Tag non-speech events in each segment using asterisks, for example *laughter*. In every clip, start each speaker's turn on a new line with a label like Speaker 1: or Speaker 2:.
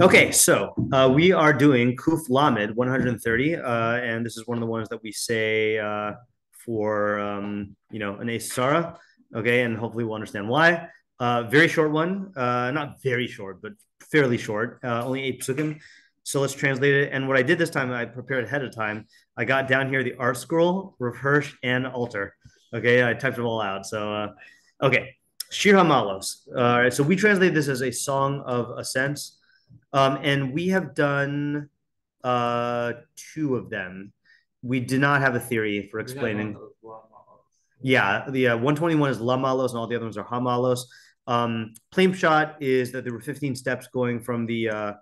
Speaker 1: Okay, so uh, we are doing Kuf Lamed 130, uh, and this is one of the ones that we say uh, for um, you know an Sarah. Okay, and hopefully we'll understand why. Uh, very short one, uh, not very short, but fairly short. Uh, only eight psukim. So let's translate it. And what I did this time, I prepared ahead of time. I got down here the ArtScroll, Rav Hirsch, and Alter. Okay, I typed them all out. So okay, Shir Hamalos. All right, so we translate this as a song of ascents. Um, and we have done uh, two of them. We did not have a theory for explaining. Yeah, the uh, 121 is Lamalos, and all the other ones are Hamalos. Um, plain shot is that there were 15 steps going from the uh,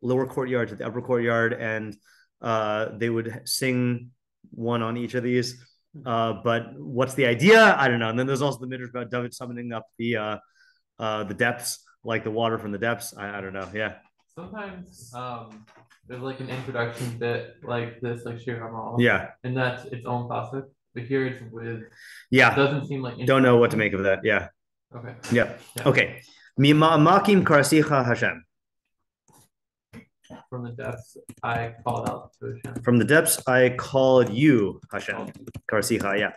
Speaker 1: lower courtyard to the upper courtyard, and uh, they would sing one on each of these. Uh, but what's the idea? I don't know. And then there's also the midrash about David summoning up the uh, uh, the depths, like the water from the depths. I, I don't know. Yeah
Speaker 2: sometimes um there's like an introduction bit like this, like Shir Hamal.
Speaker 1: Yeah.
Speaker 2: And that's its own classic. But here it's with
Speaker 1: Yeah.
Speaker 2: It doesn't seem like
Speaker 1: Don't know what to make of that. Yeah.
Speaker 2: Okay.
Speaker 1: Yeah. yeah. Okay. Mima'amakim karasicha Hashem.
Speaker 2: From the depths, I called out to Hashem.
Speaker 1: From the depths, I called you, Hashem. Karasicha, yeah.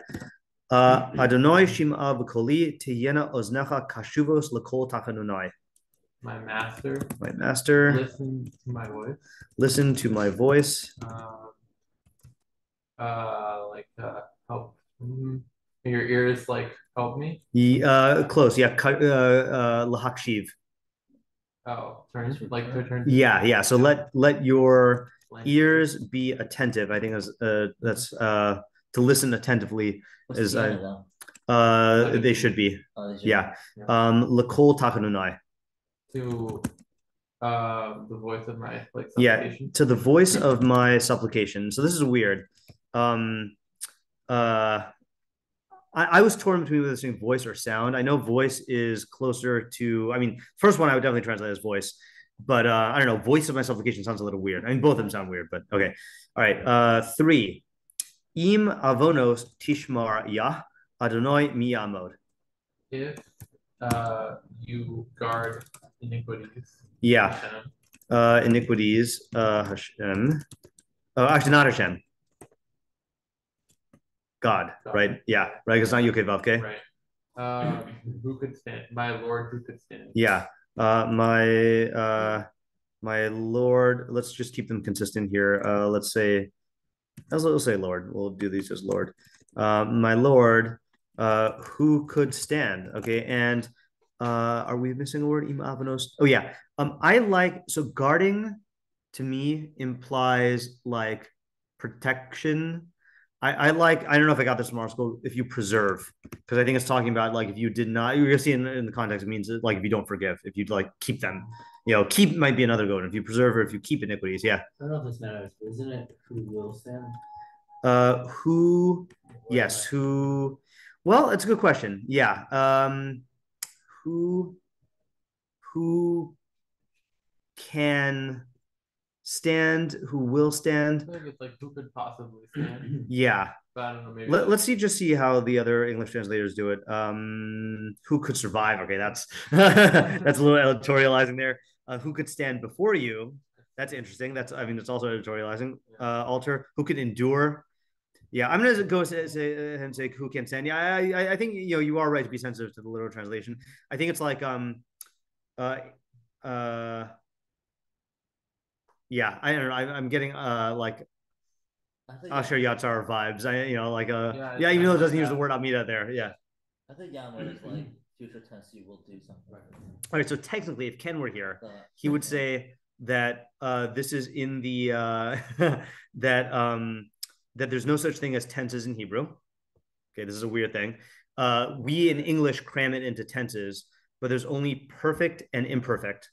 Speaker 1: Uh, Adonai shim'a v'koli tiyena oznecha kashuvos l'kol tachanunai.
Speaker 2: My master.
Speaker 1: My master.
Speaker 2: Listen to my voice.
Speaker 1: Listen to my voice.
Speaker 2: Uh, uh like uh, help. Mm-hmm. Your ears like help me.
Speaker 1: Yeah, uh, close. Yeah, uh, uh, lahakshiv.
Speaker 2: Oh, turn like to turn.
Speaker 1: Yeah, yeah. So let let your ears be attentive. I think that's uh, that's uh, to listen attentively What's is uh, uh, they should be. Oh, they should yeah. Be. yeah. Um, lakol takanunai
Speaker 2: to uh, the voice of my like
Speaker 1: yeah to the voice of my supplication. So this is weird. Um, uh, I, I was torn between whether saying voice or sound. I know voice is closer to. I mean, first one I would definitely translate as voice, but uh, I don't know. Voice of my supplication sounds a little weird. I mean, both of them sound weird, but okay. All right. Uh, three. Im avonos tishmar yah Adonai miyamod.
Speaker 2: If uh, you guard iniquities.
Speaker 1: Yeah. Uh, iniquities. Uh, Hashem. Oh, actually, not Hashem. God, God. right? Yeah, right. It's not Yud
Speaker 2: Kei Vav Kei. Right. Um, who could stand? My Lord, who could stand?
Speaker 1: Yeah. Uh, my uh, my Lord. Let's just keep them consistent here. Uh, let's say, let's, let's say Lord. We'll do these as Lord. Uh, my Lord, uh, who could stand? Okay, and uh are we missing a word? Im oh yeah. Um i like so guarding to me implies like protection. I, I like I don't know if I got this from ArtScroll if you preserve because I think it's talking about like if you did not you're gonna see in, in the context it means like if you don't forgive if you like keep them. You know keep might be another good if you preserve or if you keep iniquities yeah.
Speaker 3: I don't know if this matters isn't it who will stand
Speaker 1: uh who yes who well it's a good question. Yeah um who who can stand, who will stand.
Speaker 2: It's like who could possibly stand. *clears throat*
Speaker 1: Yeah.
Speaker 2: But I don't know, maybe
Speaker 1: Let, us see just see how the other English translators do it. Um, who could survive? Okay, that's *laughs* that's a little editorializing there. Uh, who could stand before you? That's interesting. That's I mean, it's also editorializing. Uh, alter who could endure yeah, I'm gonna go say, say and say who can stand. Yeah, I, I think you know you are right to be sensitive to the literal translation. I think it's like um, uh, uh, yeah, I don't know. I, am getting uh like I think Asher Yatzar vibes. I you know like uh yeah, yeah even though it doesn't use the word Amida there. Yeah.
Speaker 3: I think Yammer is like *clears throat* future tense. You will do something.
Speaker 1: All right. So technically, if Ken were here, he would say that uh this is in the uh *laughs* that um that there's no such thing as tenses in Hebrew. Okay, this is a weird thing. Uh, we in English cram it into tenses, but there's only perfect and imperfect.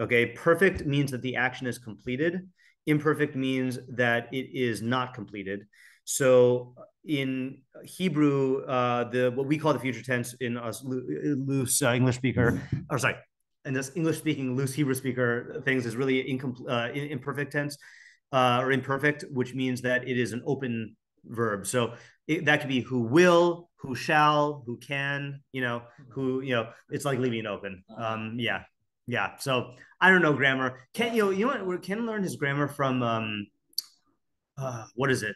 Speaker 1: Okay, perfect means that the action is completed. Imperfect means that it is not completed. So in Hebrew, uh, the what we call the future tense in us loose uh, English speaker, or sorry, in this English speaking loose Hebrew speaker things is really incomplete, uh, imperfect tense uh, or imperfect, which means that it is an open verb. So it, that could be who will, who shall, who can, you know, who, you know, it's like leaving it open. Um, yeah. Yeah. So I don't know grammar. Ken, you know, you know what? Ken learned his grammar from um, uh, what is it?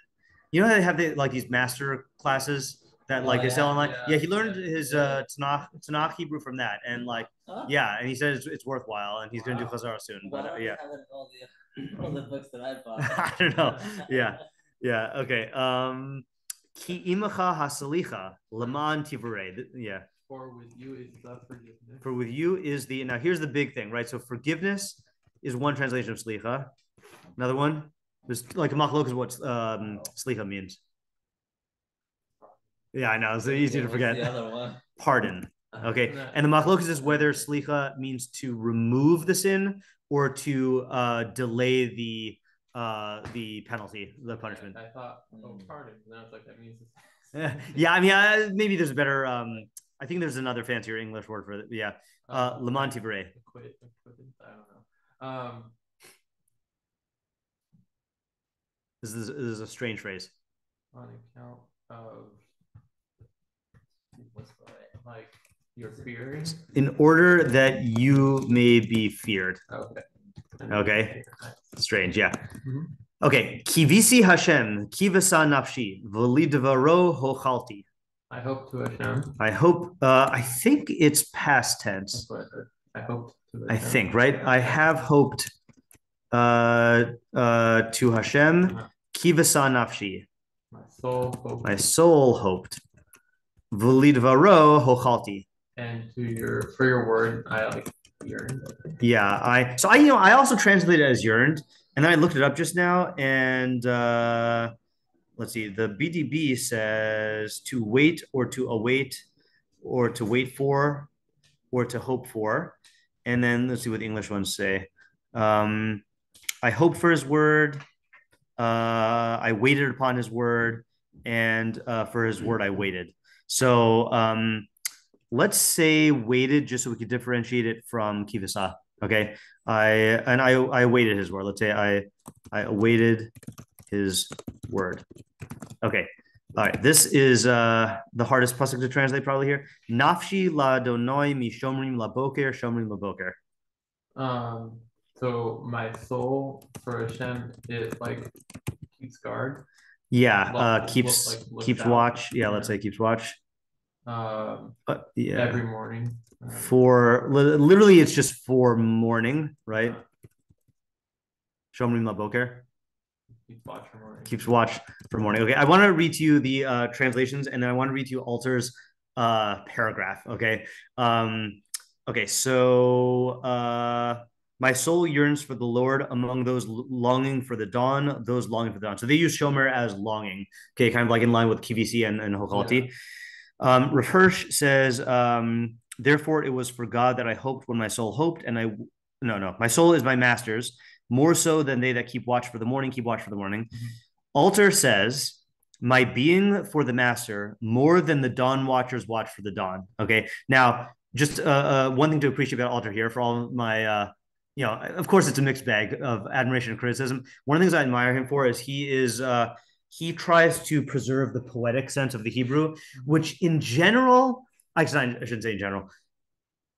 Speaker 1: You know how they have the, like these master classes that
Speaker 3: Oh,
Speaker 1: like they sell
Speaker 3: yeah,
Speaker 1: online.
Speaker 2: yeah,
Speaker 1: Yeah, he learned
Speaker 2: yeah,
Speaker 1: his uh Tanakh, Tanakh Hebrew from that, and like
Speaker 3: Huh?
Speaker 1: yeah, and he says it's, it's worthwhile, and he's gonna do
Speaker 2: Wow.
Speaker 1: Chazar soon.
Speaker 3: Why
Speaker 1: But uh, yeah,
Speaker 3: you have it in all the books that I bought? *laughs*
Speaker 1: I don't know. Yeah. yeah. Okay. Um, ki imacha hasalicha leman tivure. Th- Yeah.
Speaker 2: For with you is the forgiveness.
Speaker 1: For with you is the now. Here's the big thing, right? So forgiveness is one translation of slicha. Another one, there's like machlok is what um, slicha means. Yeah, I know. It's easy to forget.
Speaker 3: The other one.
Speaker 1: Pardon. Okay. And the machlokas is whether slicha means to remove the sin or to uh, delay the uh, the penalty, the punishment.
Speaker 2: I thought, oh, pardon. And I was like, that means. *laughs*
Speaker 1: yeah, I mean, uh, maybe there's a better. Um, I think there's another fancier English word for it. Yeah, uh,
Speaker 2: Um,
Speaker 1: lemon tivere.
Speaker 2: Acquitted, I don't know. Um,
Speaker 1: This is, this is a strange phrase.
Speaker 2: on account of what's the like your fears.
Speaker 1: In order that you may be feared.
Speaker 2: Okay.
Speaker 1: Okay. Strange, yeah.
Speaker 2: Mhm.
Speaker 1: Okay. Kivisi Hashem, kivasa nafshi, volidvaro hochalti.
Speaker 2: I hope to Hashem.
Speaker 1: I hope. Uh, I think it's past tense.
Speaker 2: I. I hope to
Speaker 1: I think right. I have hoped uh, uh, to Hashem, kivasa nafshi.
Speaker 2: My soul hopes
Speaker 1: My soul hoped. Volidvaro hochalti.
Speaker 2: And to your for your word I like yearn.
Speaker 1: Yeah, I so I you know I also translated it as yearned, and then I looked it up just now, and uh, let's see, the BDB says to wait or to await, or to wait for, or to hope for, and then let's see what the English ones say. Um, I hope for His word. Uh, I waited upon His word, and uh, for His word I waited. So um, let's say waited just so we could differentiate it from kivasa. Okay. I and I I awaited his word. Let's say I I awaited his word. Okay. All right. This is uh the hardest pasuk to translate probably here. Nafshi la donoi mi shomrim la boker shomrim la boker.
Speaker 2: Um so my soul for Hashem it like keeps guard.
Speaker 1: Yeah,
Speaker 2: Look-
Speaker 1: uh
Speaker 2: look-
Speaker 1: keeps
Speaker 2: like,
Speaker 1: keeps watch. Yeah, let's say keeps watch.
Speaker 2: Um
Speaker 1: Uh, yeah.
Speaker 2: every morning. Um,
Speaker 1: for literally it's just for morning, right? Shomrim la boker.
Speaker 2: keep watch for morning.
Speaker 1: keeps watch for morning. Okay, I want to read to you the uh, translations, and then I want to read to you Alter's uh, paragraph. Okay, um, okay. So uh, my soul yearns for the Lord among those longing for the dawn, those longing for the dawn. So they use shomer as longing. Okay, kind of like in line with kivisi and, and hokalti. Um, Hirsch says, um, therefore it was for God that I hoped when my soul hoped, and I no no my soul is my master's more so than they that keep watch for the morning keep watch for the morning. Alter says, My being for the master more than the dawn watchers watch for the dawn. Okay. Now, just uh, uh, one thing to appreciate about Alter here for all my, uh, you know, of course, it's a mixed bag of admiration and criticism. One of the things I admire him for is he is, uh, he tries to preserve the poetic sense of the Hebrew, which in general, I shouldn't say in general,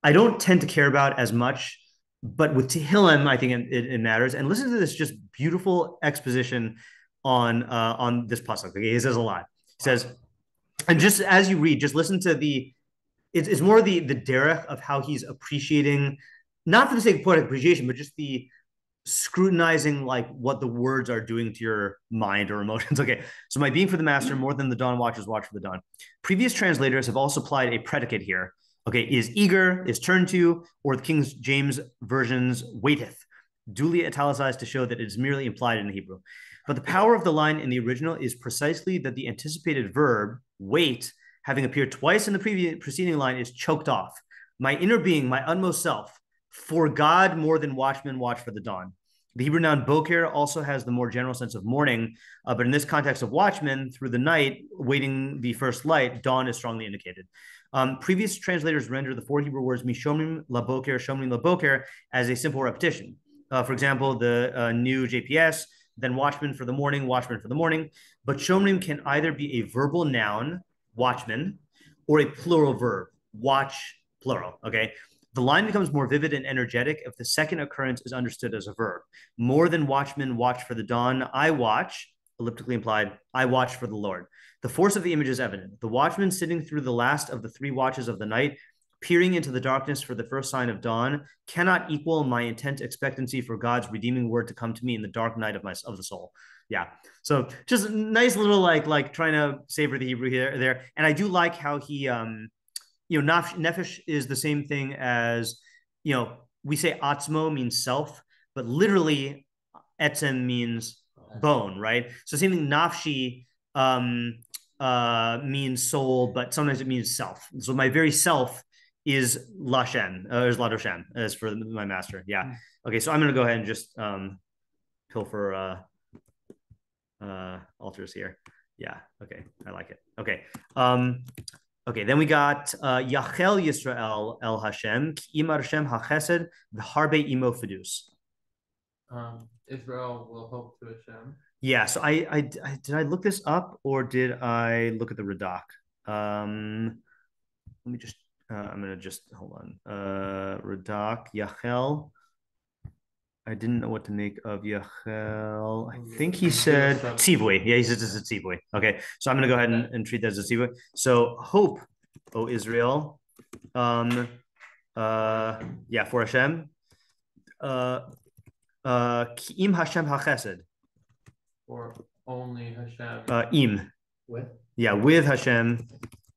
Speaker 1: I don't tend to care about as much but with Tehillim, I think it, it, it matters. And listen to this just beautiful exposition on uh, on this pasuk. Okay, he says a lot. He says, and just as you read, just listen to the. It's, it's more the the derech of how he's appreciating, not for the sake of poetic appreciation, but just the scrutinizing like what the words are doing to your mind or emotions. *laughs* Okay, so my being for the master more than the dawn watchers watch for the dawn. Previous translators have also applied a predicate here okay, is eager, is turned to, or the King James version's waiteth, duly italicized to show that it is merely implied in Hebrew. But the power of the line in the original is precisely that the anticipated verb, wait, having appeared twice in the previous preceding line, is choked off. My inner being, my utmost self, for God more than watchmen watch for the dawn. The Hebrew noun boker also has the more general sense of morning, uh, but in this context of watchmen, through the night, waiting the first light, dawn is strongly indicated. Um, previous translators render the four Hebrew words mishomrim laboker, shomrim laboker as a simple repetition. Uh, for example, the uh, new JPS, then watchman for the morning, watchman for the morning. But shomrim can either be a verbal noun, watchman, or a plural verb, watch, plural. Okay. The line becomes more vivid and energetic if the second occurrence is understood as a verb. More than watchmen watch for the dawn, I watch, elliptically implied, I watch for the Lord. The force of the image is evident. The watchman sitting through the last of the three watches of the night, peering into the darkness for the first sign of dawn, cannot equal my intent expectancy for God's redeeming word to come to me in the dark night of my of the soul. Yeah. So just nice little like like trying to savor the Hebrew here there. And I do like how he um you know nefesh is the same thing as you know we say atzmo means self, but literally etzem means bone, right? So same thing nafshi um uh means soul, but sometimes it means self. So my very self is Lashen, uh, is Ladoshen, as for my master. Yeah. Okay, so I'm gonna go ahead and just um pilfer uh uh, Alter's here. Yeah. Okay. I like it. Okay. Um, okay. Then we got uh, Yachel Yisrael El Hashem Imar Hashem HaChesed V'Harbe Imo Fidus.
Speaker 2: Um, Israel will hope to Hashem.
Speaker 1: Yeah. So I, I, I did I look this up or did I look at the Radak? Um, let me just. Uh, I'm gonna just hold on. Uh, Radak Yachel. I didn't know what to make of Yachel. I think he said Tzivui. Yeah, he says it's a Tzivui. Okay, so I'm going to go ahead and, and treat that as a Tzivui. So hope, O Israel. Um, uh, yeah, for Hashem. Uh, uh, Im Hashem HaChesed.
Speaker 2: Or only Hashem.
Speaker 1: Uh, Im.
Speaker 3: With?
Speaker 1: Yeah, with Hashem.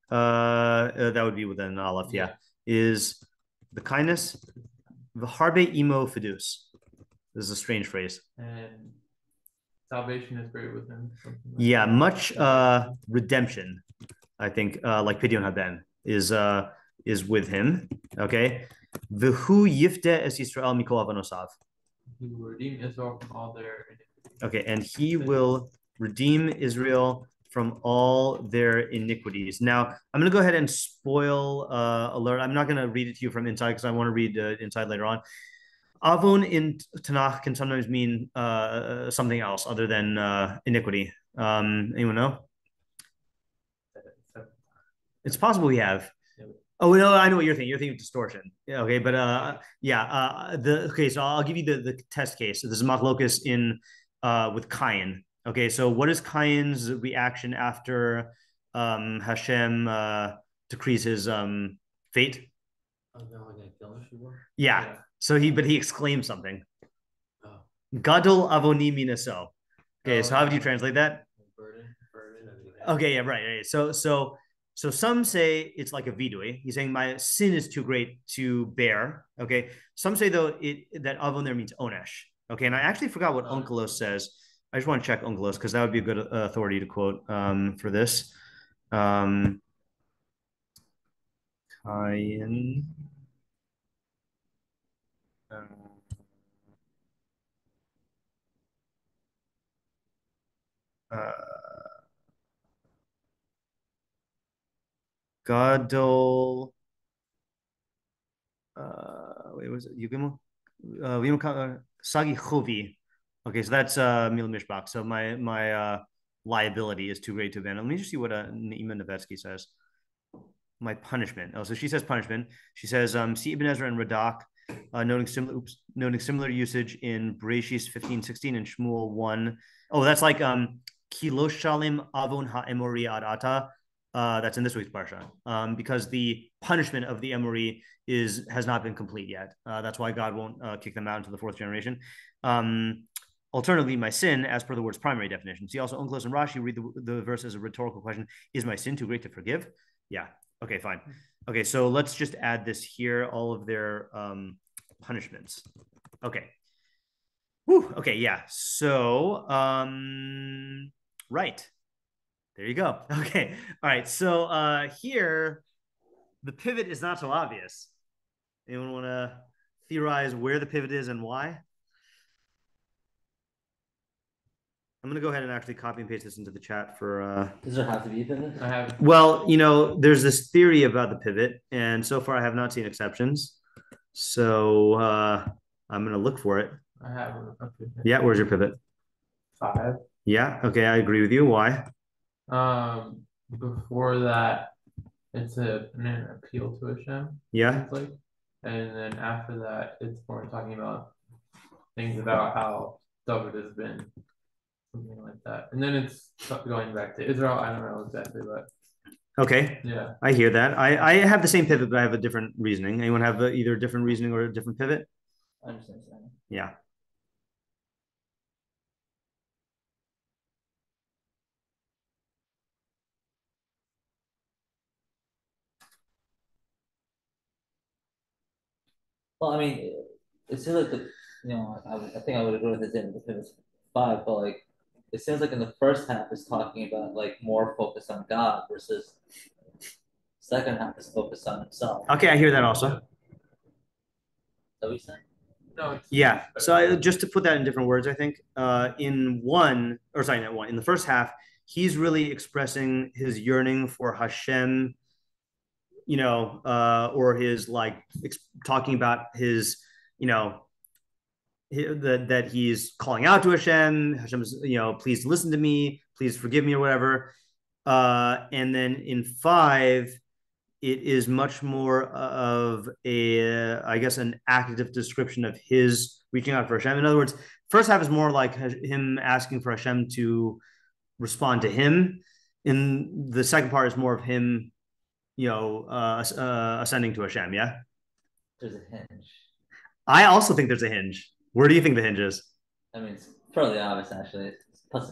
Speaker 1: Uh, uh, that would be within Aleph. Yeah, is the kindness. V'harbe imo fidus. This is a strange phrase.
Speaker 2: And salvation is great within. Like
Speaker 1: yeah, much uh, redemption. I think uh, like Pidyon Haben is uh, is with him. Okay. V'hu yifte es Yisrael mikol avanosav.
Speaker 2: He will redeem Israel from all their.
Speaker 1: Okay, and he will redeem Israel from all their iniquities. Now, I'm going to go ahead and spoil uh, alert. I'm not going to read it to you from inside because I want to read uh, inside later on. Avon in Tanakh can sometimes mean uh, something else other than uh, iniquity. Um, anyone know? It's possible we have. Oh no, I know what you're thinking. You're thinking of distortion. Yeah, okay, but uh, yeah, uh, the okay. So I'll give you the the test case. So this is Machlokes in uh with Cain. Okay, so what is Cain's reaction after um Hashem uh decrees his um fate?
Speaker 3: Oh, no,
Speaker 1: yeah. yeah. So he, but he exclaims something. Oh. Gadol avoni minaso. Okay, oh, so how would you translate that? Burden, burden okay, yeah, right, right. So, so, so some say it's like a vidui. He's saying my sin is too great to bear. Okay. Some say though it that avon there means onesh. Okay, and I actually forgot what oh. Onkelos says. I just want to check Onkelos because that would be a good uh, authority to quote um, for this. Um, Kayan. Uh, Gadol. Uh, wait, was it Yugimo? Uh, Sagi Chovi. Okay, so that's uh, Mil Mishbach. So my my uh, liability is too great to abandon. Let me just see what uh, Naima Nevetsky says. My punishment. Oh, so she says punishment. She says, um, see Ibn Ezra and Radak, uh, noting similar oops, noting similar usage in Bereshis 15, 16 and Shmuel 1. Oh, that's like um kiloshalim avon ha'emori adata. Uh, that's in this week's parsha, um, because the punishment of the emori is has not been complete yet. Uh, that's why God won't uh, kick them out into the fourth generation. Um, alternatively, my sin, as per the word's primary definition. See also Onkelos and Rashi read the, the verse as a rhetorical question: Is my sin too great to forgive? Yeah. Okay. Fine. Okay. So let's just add this here. All of their um, punishments. Okay. Whew, okay. Yeah. So um, Right. There you go. *laughs* Okay. All right. So uh, here, the pivot is not so obvious. Anyone want to theorize where the pivot is and why? I'm going to go ahead and actually copy and paste this into the chat for. Uh...
Speaker 3: Does there have to be a pivot?
Speaker 2: I have.
Speaker 1: Well, you know, there's this theory about the pivot, and so far I have not seen exceptions. So uh, I'm going to look for it.
Speaker 2: I have.
Speaker 1: Yeah, where's your pivot?
Speaker 2: Five.
Speaker 1: Yeah. Okay. I agree with you. Why?
Speaker 2: Um, before that, it's a, an appeal to a Hashem.
Speaker 1: Yeah.
Speaker 2: Like, and then after that, it's more talking about things about how David has been, something like that. And then it's going back to Israel. I don't know exactly, but
Speaker 1: Okay,
Speaker 2: yeah.
Speaker 1: I hear that. I, I have the same pivot, but I have a different reasoning. Anyone have uh, either a different reasoning or a different pivot?
Speaker 3: I understand.
Speaker 1: Yeah.
Speaker 3: Well, I mean, it's it seems like the, you know, I, I think I would agree with in the pivots five, but like, it seems like in the first half is talking about like more focus on God versus second half is focused on himself.
Speaker 1: Okay, I hear that also.
Speaker 3: that what?
Speaker 2: No,
Speaker 1: Yeah. So I, just to put that in different words, I think uh, in one or sorry, not one. In the first half, he's really expressing his yearning for Hashem, you know, uh, or his like ex- talking about his, you know, hi- that that he's calling out to Hashem. Hashem's, you know, please listen to me, please forgive me or whatever. Uh, and then in five, it is much more of a, I guess, an active description of his reaching out for Hashem. In other words, first half is more like him asking for Hashem to respond to him. And the second part is more of him, you know, uh, uh, ascending to Hashem. Yeah,
Speaker 3: There's a hinge.
Speaker 1: I also think there's a hinge. Where do you think the hinge is?
Speaker 3: I mean, it's fairly obvious actually. It's plus.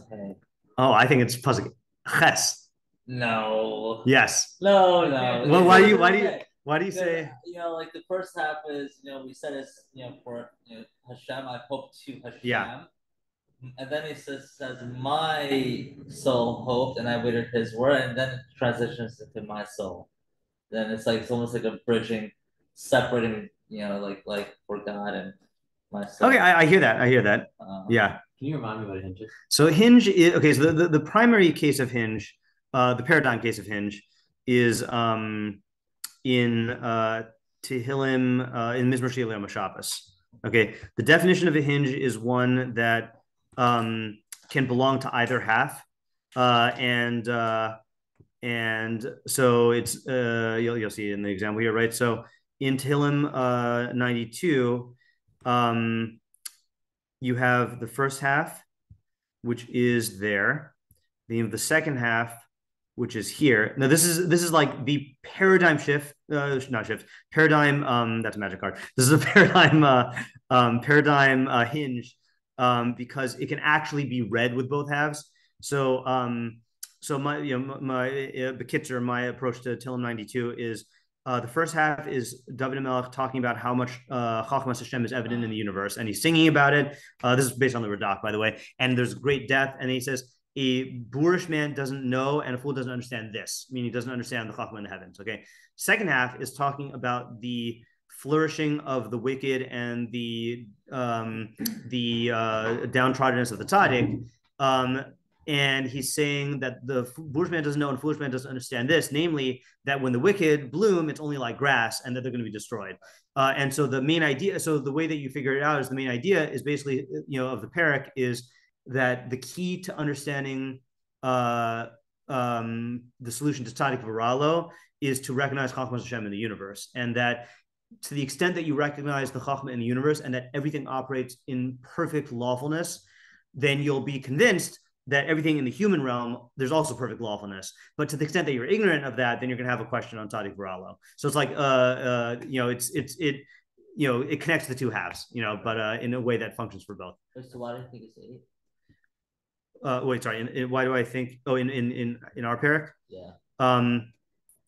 Speaker 1: Oh, I think it's pasuk ches.
Speaker 3: No.
Speaker 1: Yes.
Speaker 3: No, no.
Speaker 1: Well, why do you- why do you- Why do you say?
Speaker 3: you know, like the first half is, you know, we said it's, you know, for you know, Hashem, I hope to Hashem.
Speaker 1: Yeah.
Speaker 3: And then he says, says, my soul hoped, and I waited his word, and then it transitions into my soul. Then it's like it's almost like a bridging, separating, you know, like like for God and
Speaker 1: Okay, I, I hear that. I hear that.
Speaker 3: Um,
Speaker 1: Yeah.
Speaker 4: Can you remind me what a hinge is?
Speaker 1: So Hinge is okay. So the, the, the primary case of Hinge, uh, the paradigm case of Hinge, is um, in uh, Tehillim uh, in Mizmor Shir Leil Shabbos. Okay, the definition of a hinge is one that um, can belong to either half, uh, and uh, and so it's uh, you'll you'll see in the example here, right? So in Tehillim uh, ninety two, um, you have the first half which is there. Then the second half, which is here. Now this is this is like the paradigm shift, uh, not shift, paradigm. Um, that's a magic card. This is a *laughs* paradigm, uh, um, paradigm uh, hinge, um, because it can actually be read with both halves. So, um, so my you know my uh, Bekitzer, my approach to Tillim ninety two is. Uh, the first half is David Melech talking about how much uh, Chachmas Hashem is evident in the universe, and he's singing about it. Uh, this is based on the Radak, by the way. And there's great depth, and he says a boorish man doesn't know, and a fool doesn't understand this, meaning he doesn't understand the Chachma in the heavens. Okay. Second half is talking about the flourishing of the wicked and the um, the uh, downtroddenness of the tzaddik. Um, and he's saying that the f- boorish man doesn't know and foolish man doesn't understand this, namely that when the wicked bloom, it's only like grass, and that they're going to be destroyed. Uh, and so the main idea, so the way that you figure it out is the main idea is basically, you know, of the perek is that the key to understanding uh, um, the solution to tzaddik varalo is to recognize Chachmas Hashem in the universe, and that to the extent that you recognize the Chachma in the universe and that everything operates in perfect lawfulness, then you'll be convinced that everything in the human realm there's also perfect lawfulness. But to the extent that you're ignorant of that, then you're gonna have a question on tzaddik varalo. So it's like, uh, uh, you know, it's it's it, you know, it connects the two halves, you know, but uh, in a way that functions for both.
Speaker 3: So why do you think it's eight?
Speaker 1: Uh, wait, sorry. In, in, why do I think? Oh, in in in in our perek.
Speaker 3: Yeah.
Speaker 1: Um,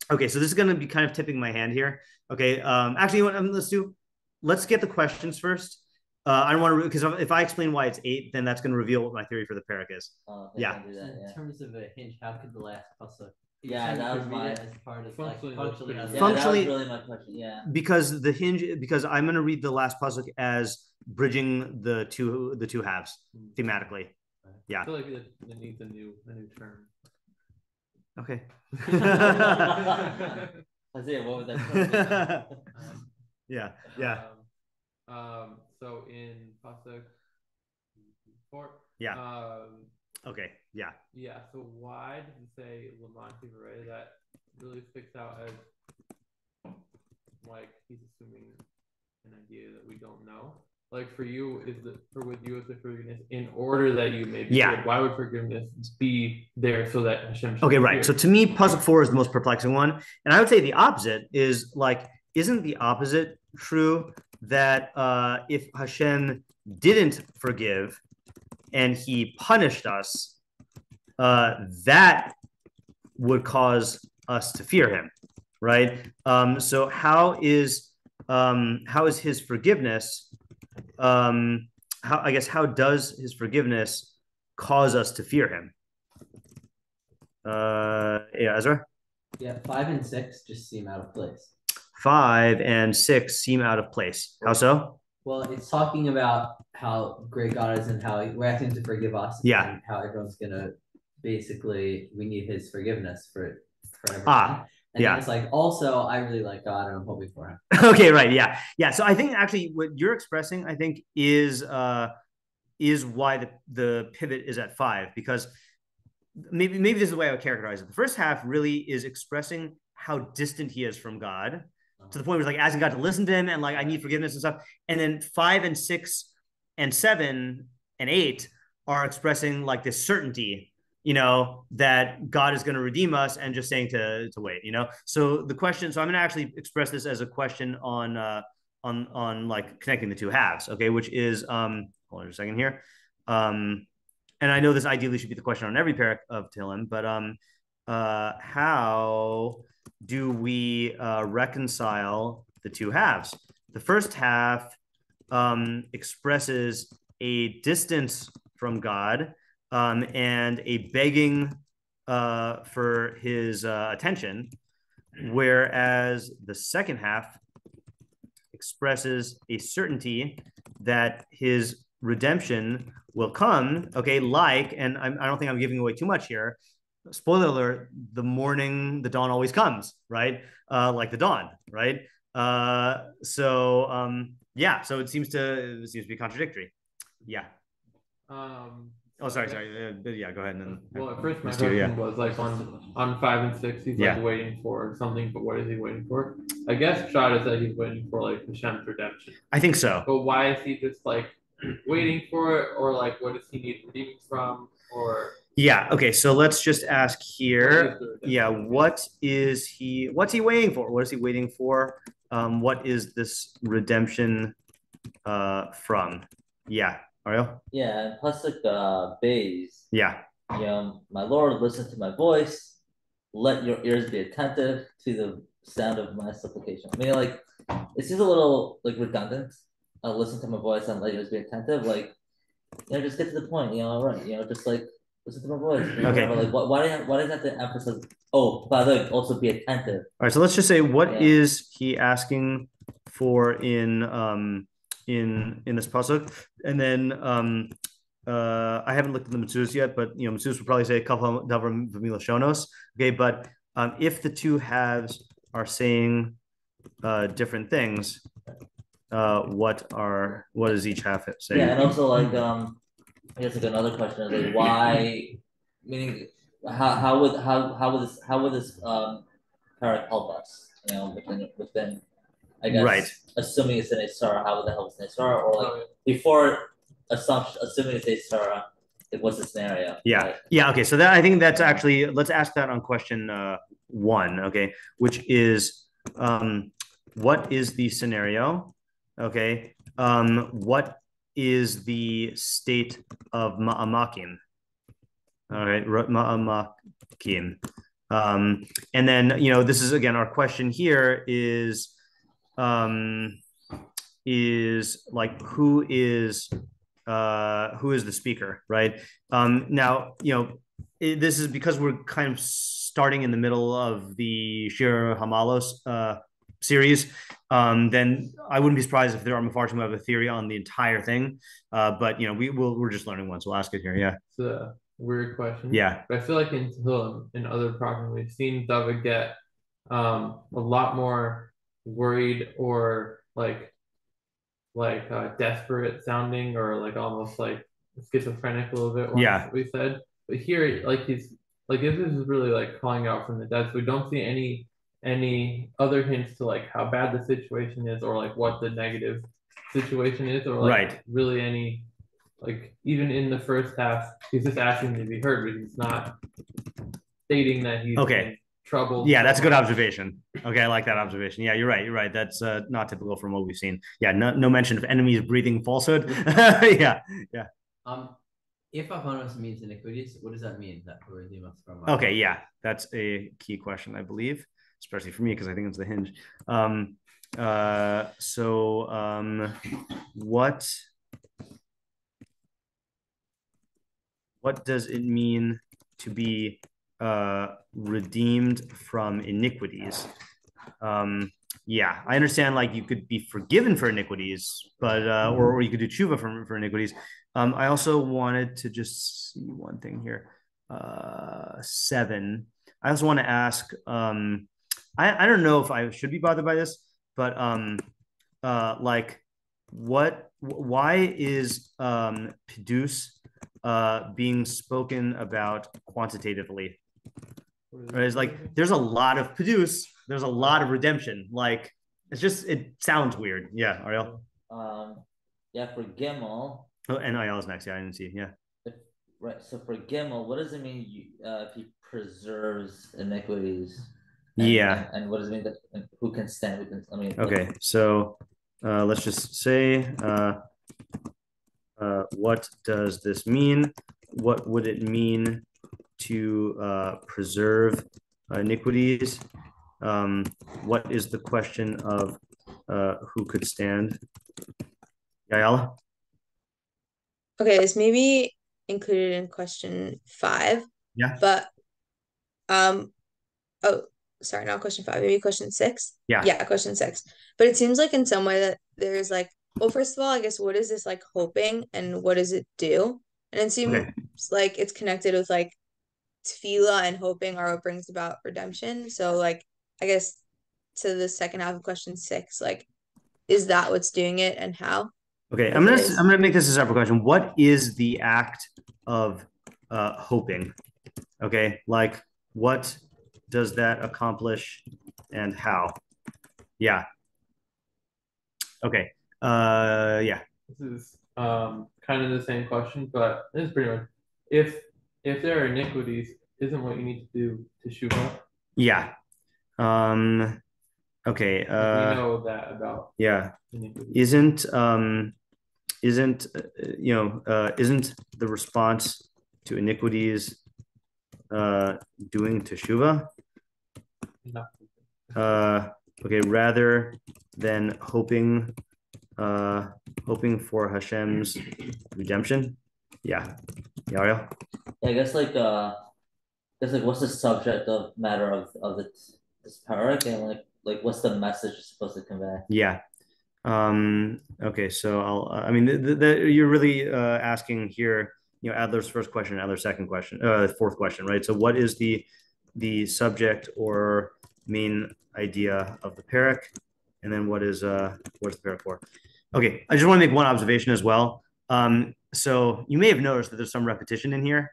Speaker 1: okay, so this is going to be kind of tipping my hand here. Okay, um, actually, you know what, um, let's do. Let's get the questions first. Uh, I don't want to because if I explain why it's eight, then that's going to reveal what my theory for the perek is.
Speaker 3: Oh,
Speaker 1: Yeah.
Speaker 3: I'll do
Speaker 4: So
Speaker 3: that,
Speaker 4: in terms of a hinge, how could the last pasuk?
Speaker 3: Yeah, that was my-
Speaker 4: as part of like
Speaker 2: Functionally,
Speaker 4: functionally
Speaker 2: that's
Speaker 4: as
Speaker 3: Yeah,
Speaker 2: pretty-
Speaker 3: that
Speaker 1: Functionally-
Speaker 3: was really my question. Yeah.
Speaker 1: Because the hinge, because I'm going to read the last pasuk as bridging the two the two halves thematically. Yeah.
Speaker 2: I feel like it, it needs a new a new term.
Speaker 1: Okay. *laughs* *laughs*
Speaker 3: Isaiah, what was that? *laughs*
Speaker 2: Um,
Speaker 1: yeah, yeah,
Speaker 2: Um, um, so in pasuk four.
Speaker 1: Yeah.
Speaker 2: Um,
Speaker 1: okay, yeah.
Speaker 2: yeah. So why did it say Lamont Ray? That really sticks out as like he's assuming an idea that we don't know. Like for you, is the for with you is the forgiveness in order that you may be
Speaker 1: Yeah.
Speaker 2: good. Why would forgiveness be there so that Hashem?
Speaker 1: Okay, right. So to me, pasuk four is the most perplexing one, and I would say the opposite is like, isn't the opposite true that uh, if Hashem didn't forgive and He punished us, uh, that would cause us to fear Him, right? Um, so how is um, how is His forgiveness? Um, how I guess how does His forgiveness cause us to fear Him? Uh, yeah, Ezra.
Speaker 4: Yeah, five and six just seem out of place.
Speaker 1: Five and six seem out of place. How so?
Speaker 4: Well, it's talking about how great God is and how we're asking to forgive us.
Speaker 1: Yeah.
Speaker 4: And how everyone's gonna basically we need his forgiveness for for everything.
Speaker 1: Ah,
Speaker 4: and
Speaker 1: yeah.
Speaker 4: it's like also I really like God and I'm hoping for him. *laughs*
Speaker 1: okay, right, yeah, yeah. So I think actually what you're expressing, I think, is uh, is why the the pivot is at five because maybe maybe this is the way I would characterize it. The first half really is expressing how distant he is from God to the point where like asking God to listen to him and like I need forgiveness and stuff. And then five and six and seven and eight are expressing like this certainty, you know, that God is going to redeem us and just saying to to wait, you know. So the question, so I'm going to actually express this as a question on uh on on like connecting the two halves, okay, which is um hold on a second here. Um and I know this ideally should be the question on every pair of Tehillim, but um uh how do we uh, reconcile the two halves? The first half um, expresses a distance from God um, and a begging uh, for his uh, attention, whereas the second half expresses a certainty that his redemption will come. Okay, like, and I'm, I don't think I'm giving away too much here spoiler alert the morning the dawn always comes right? Uh like the dawn right? Uh so um yeah so it seems to it seems to be contradictory. Yeah.
Speaker 2: Um,
Speaker 1: oh sorry sorry. Uh, yeah go ahead and then
Speaker 2: Well, at first my question
Speaker 1: yeah.
Speaker 2: was like on on five and six, he's
Speaker 1: Yeah.
Speaker 2: like waiting for something, but what is he waiting for? I guess Shad is that he's waiting for like Hashem's redemption.
Speaker 1: i think so.
Speaker 2: But why is he just like *clears throat* waiting for it, or like what does he need redeeming from, or
Speaker 1: yeah okay so let's just ask
Speaker 2: what
Speaker 1: here
Speaker 2: is the redemption?
Speaker 1: yeah what is he what's he waiting for what is he waiting for um what is this redemption uh from yeah ariel
Speaker 3: Yeah, and plus like uh Beis,
Speaker 1: yeah
Speaker 3: you know, my Lord, listen to my voice, let your ears be attentive to the sound of my supplication. I mean like it seems a little like redundant. Uh, listen to my voice and let your ears be attentive. Like, you know, just get to the point, you know, all right, you know, just like listen to my voice.
Speaker 1: Okay.
Speaker 3: Like why why do you have, why does that have to emphasize oh by the way, also be attentive.
Speaker 1: All right, so let's just say what
Speaker 3: Yeah.
Speaker 1: is he asking for in um in in this pasuk, and then um uh I haven't looked at the Metzudos yet, but you know Metzudos would probably say kafal davar v'mila shonos. Okay, but um if the two halves are saying uh different things, uh what are what does each half say?
Speaker 3: Yeah, and also like um, I guess like another question is like why, meaning how how would how how would this how would this um parent help us? You know, within within, I guess
Speaker 1: Right.
Speaker 3: assuming it's an Isara, how would that help us in Isara? Or like
Speaker 2: Oh,
Speaker 3: before assumption, assuming it's Isara, like what's the scenario?
Speaker 1: Yeah.
Speaker 3: Like,
Speaker 1: Yeah. Okay. So that I think that's actually let's ask that on question uh, one. Okay, which is um, what is the scenario? Okay. Um, what is the state of ma'amakim? All right, ma'amakim. Um, and then you know this is again our question here is um, is like who is uh, who is the speaker, right? Um, now, you know, it, this is because we're kind of starting in the middle of the Shir Hamalos uh, series. Um, then I wouldn't be surprised if there are Mepharshim who have a theory on the entire thing. Uh, but you know, we will we're just learning once. We'll ask it here. Yeah,
Speaker 2: It's a weird question.
Speaker 1: yeah,
Speaker 2: But I feel like in Tehillim and other prophets, we've seen David get um, a lot more worried or like like uh, desperate sounding or like almost like schizophrenic a little bit.
Speaker 1: Yeah.
Speaker 2: we said. But here, like he's like this is really like calling out from the dead. So we don't see any any other hints to like how bad the situation is or like what the negative situation is or like
Speaker 1: Right.
Speaker 2: really any like even in the first half he's just asking to be heard but he's not stating that he's
Speaker 1: Okay.
Speaker 2: in trouble
Speaker 1: Yeah, that's a good observation. Okay, I like that observation. Yeah, you're right. You're right. That's uh, not typical from what we've seen. Yeah, no, no mention of enemies breathing falsehood. *laughs* yeah.
Speaker 4: Yeah um, if avonos means iniquities, what does that mean? That Horidimos from
Speaker 1: Okay. Yeah, that's a key question, I believe, especially for me because I think it's the hinge. Um, uh, so, um, what what does it mean to be uh, redeemed from iniquities? Um, yeah, I understand. Like you could be forgiven for iniquities, but uh, or, or you could do tshuva for, for iniquities. Um, I also wanted to just see one thing here. Uh, seven. I also want to ask. Um, I I don't know if I should be bothered by this, but um, uh, like what? Why is um Pidus uh being spoken about quantitatively? Right? It's like there's a lot of Pidus. There's a lot of redemption. Like it's just it sounds weird. Yeah, Ariel.
Speaker 3: Um, yeah, for Gimel,
Speaker 1: Oh, and Ariel is next. Yeah, I didn't see. Yeah.
Speaker 3: if, right. So for Gimel, what does it mean? You, uh, if he preserves iniquities. And,
Speaker 1: Yeah.
Speaker 3: And, and what does it mean that and who can stand? Who can? I mean.
Speaker 1: Okay, so uh, let's just say, uh, uh, what does this mean? What would it mean to uh, preserve iniquities? Um, what is the question of uh, who could stand? Yayala?
Speaker 5: Okay, this may be included in question five.
Speaker 1: Yeah.
Speaker 5: But um oh sorry, not question five, maybe question six.
Speaker 1: Yeah.
Speaker 5: Yeah, question six. But it seems like in some way that there's like well, first of all, I guess what is this like hoping and what does it do? And it seems
Speaker 1: Okay.
Speaker 5: like it's connected with like tefillah and hoping are what brings about redemption. So like I guess to the second half of question six, like is that what's doing it and how?
Speaker 1: Okay, I'm gonna I'm gonna make this a separate question. What is the act of uh, hoping? Okay, like what does that accomplish and how? Yeah. Okay. Uh, yeah.
Speaker 2: This is um kind of the same question, but it's pretty much if if there are iniquities, isn't what you need to do to shoot up?
Speaker 1: Yeah. Um. Okay.
Speaker 2: we
Speaker 1: Uh.
Speaker 2: know that about
Speaker 1: Yeah.
Speaker 2: iniquities.
Speaker 1: Isn't um. Isn't uh, you know uh isn't the response to iniquities uh doing teshuva? Uh, okay, rather than hoping, uh, hoping for Hashem's redemption. Yeah, yeah, Ariel?
Speaker 3: Yeah, I guess like uh, I guess like what's the subject of matter of of this this perek and like like what's the message it's supposed to convey?
Speaker 1: yeah. Um, okay, so I'll. I mean, the, the, the, you're really uh, asking here. You know, Adler's first question, Adler's second question, uh, fourth question, right? So, what is the the subject or main idea of the perek, and then what is uh what is the perek for? Okay, I just want to make one observation as well. Um, so you may have noticed that there's some repetition in here.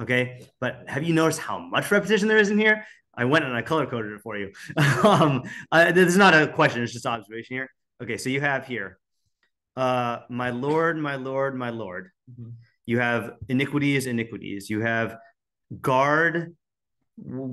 Speaker 1: Okay, but have you noticed how much repetition there is in here? I went and I color coded it for you. *laughs* um, uh, this is not a question; it's just observation here. Okay, so you have here, uh, my lord, my lord, my lord.
Speaker 2: Mhm.
Speaker 1: You have iniquities, iniquities. You have guard,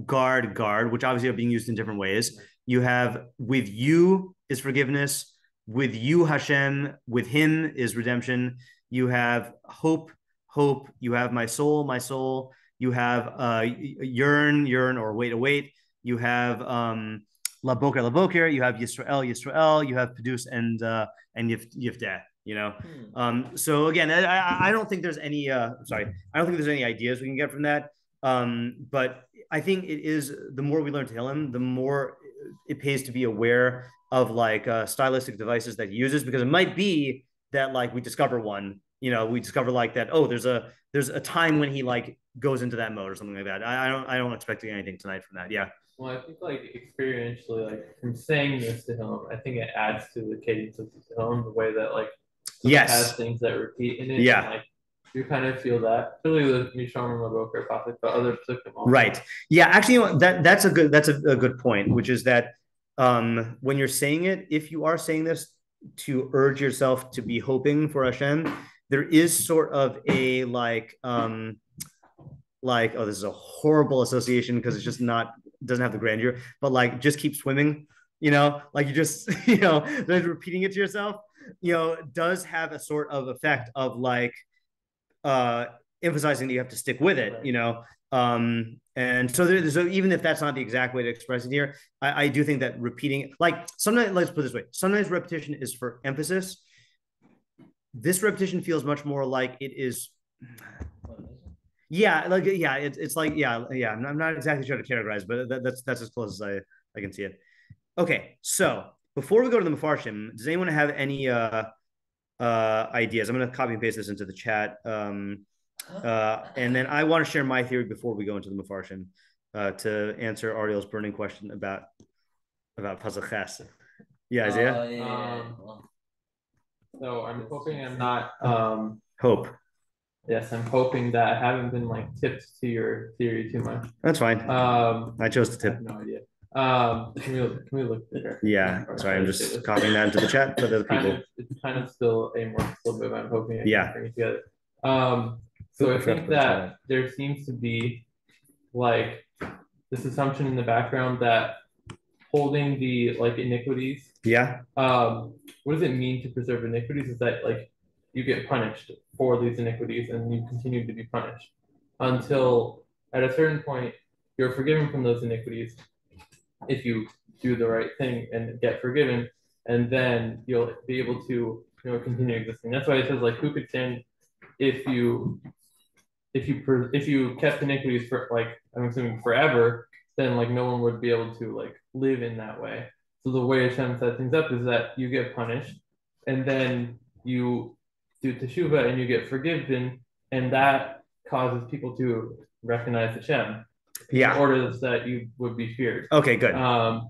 Speaker 1: guard, guard, which obviously are being used in different ways. You have with you is forgiveness. With you, Hashem, with him is redemption. You have hope, hope. You have my soul, my soul. You have uh, yearn, yearn, or wait, wait. You have um, La Boker, La Boker. You have Yisrael, Yisrael. You have Pedus and uh, and Yif. You know,
Speaker 3: Hmm.
Speaker 1: um, so again, I, I, don't think there's any. Uh, sorry, I don't think there's any ideas we can get from that. Um, but I think it is the more we learn Tehillim, the more it pays to be aware of like uh, stylistic devices that he uses because it might be that like we discover one. You know, we discover like that. Oh, there's a there's a time when he like goes into that mode or something like that. I, I don't I don't expect to get anything tonight from that. Yeah.
Speaker 2: Well, I think like experientially, like from saying this to him, I think it adds to the cadence of the film, the way that like
Speaker 1: Yes.
Speaker 2: has things that repeat in it.
Speaker 1: Yeah.
Speaker 2: And, like you kind of feel that. Really, the Mishomrim Laboker Pasuk, but other Pasukim also.
Speaker 1: Right. Yeah. Actually, you know, that that's a good that's a, a good point, which is that um, when you're saying it, if you are saying this to urge yourself to be hoping for Hashem, there is sort of a like um, like oh, this is a horrible association because it's just not doesn't have the grandeur, but like just keep swimming. You know, like you just *laughs* you know, repeating it to yourself. You know, does have a sort of effect of like uh emphasizing that you have to stick with it you know? Um and so there, so even if that's not the exact way to express it here I, I do think that repeating like sometimes let's put it this way sometimes repetition is for emphasis. This repetition feels much more like it is yeah like yeah it's, it's like yeah yeah i'm not, I'm not exactly sure to categorize but that, that's that's as close as i i can see it. Okay so before we go to the mafarshim does anyone have any uh uh ideas i'm going to copy and paste this into the chat um uh, and then I want to share my theory before we go into the Mefarshim uh, to answer Ariel's burning question about about Pasuk Ches. Yeah, Isaiah.
Speaker 3: Oh, yeah, yeah, yeah.
Speaker 2: Um, So I'm hoping I'm not. Um,
Speaker 1: Hope.
Speaker 2: yes, I'm hoping that I haven't been like tipped to your theory too much.
Speaker 1: That's fine.
Speaker 2: Um,
Speaker 1: I chose to
Speaker 2: I
Speaker 1: tip.
Speaker 2: have no idea. Um, can we can we look there?
Speaker 1: Yeah,
Speaker 2: Or
Speaker 1: sorry, I'm
Speaker 2: try to
Speaker 1: just
Speaker 2: this.
Speaker 1: copying that into the chat for the
Speaker 2: It's *laughs* kind
Speaker 1: people.
Speaker 2: of it's kind of still a more little bit. I'm hoping I can
Speaker 1: Yeah.
Speaker 2: bring it together. Um, so I think
Speaker 1: put it in
Speaker 2: that there seems to be like this assumption in the background that holding the like iniquities
Speaker 1: Yeah,
Speaker 2: um, what does it mean to preserve iniquities? Is that like you get punished for these iniquities and you continue to be punished until at a certain point you're forgiven from those iniquities if you do the right thing and get forgiven, and then you'll be able to you know continue existing. That's why it says like who could stand if you if you per, if you kept iniquities for like I'm assuming forever, then like no one would be able to like live in that way. So the way Hashem set things up is that you get punished, and then you do teshuva and you get forgiven, and that causes people to recognize Hashem
Speaker 1: yeah.
Speaker 2: orders that you would be feared.
Speaker 1: Okay, good.
Speaker 2: Um,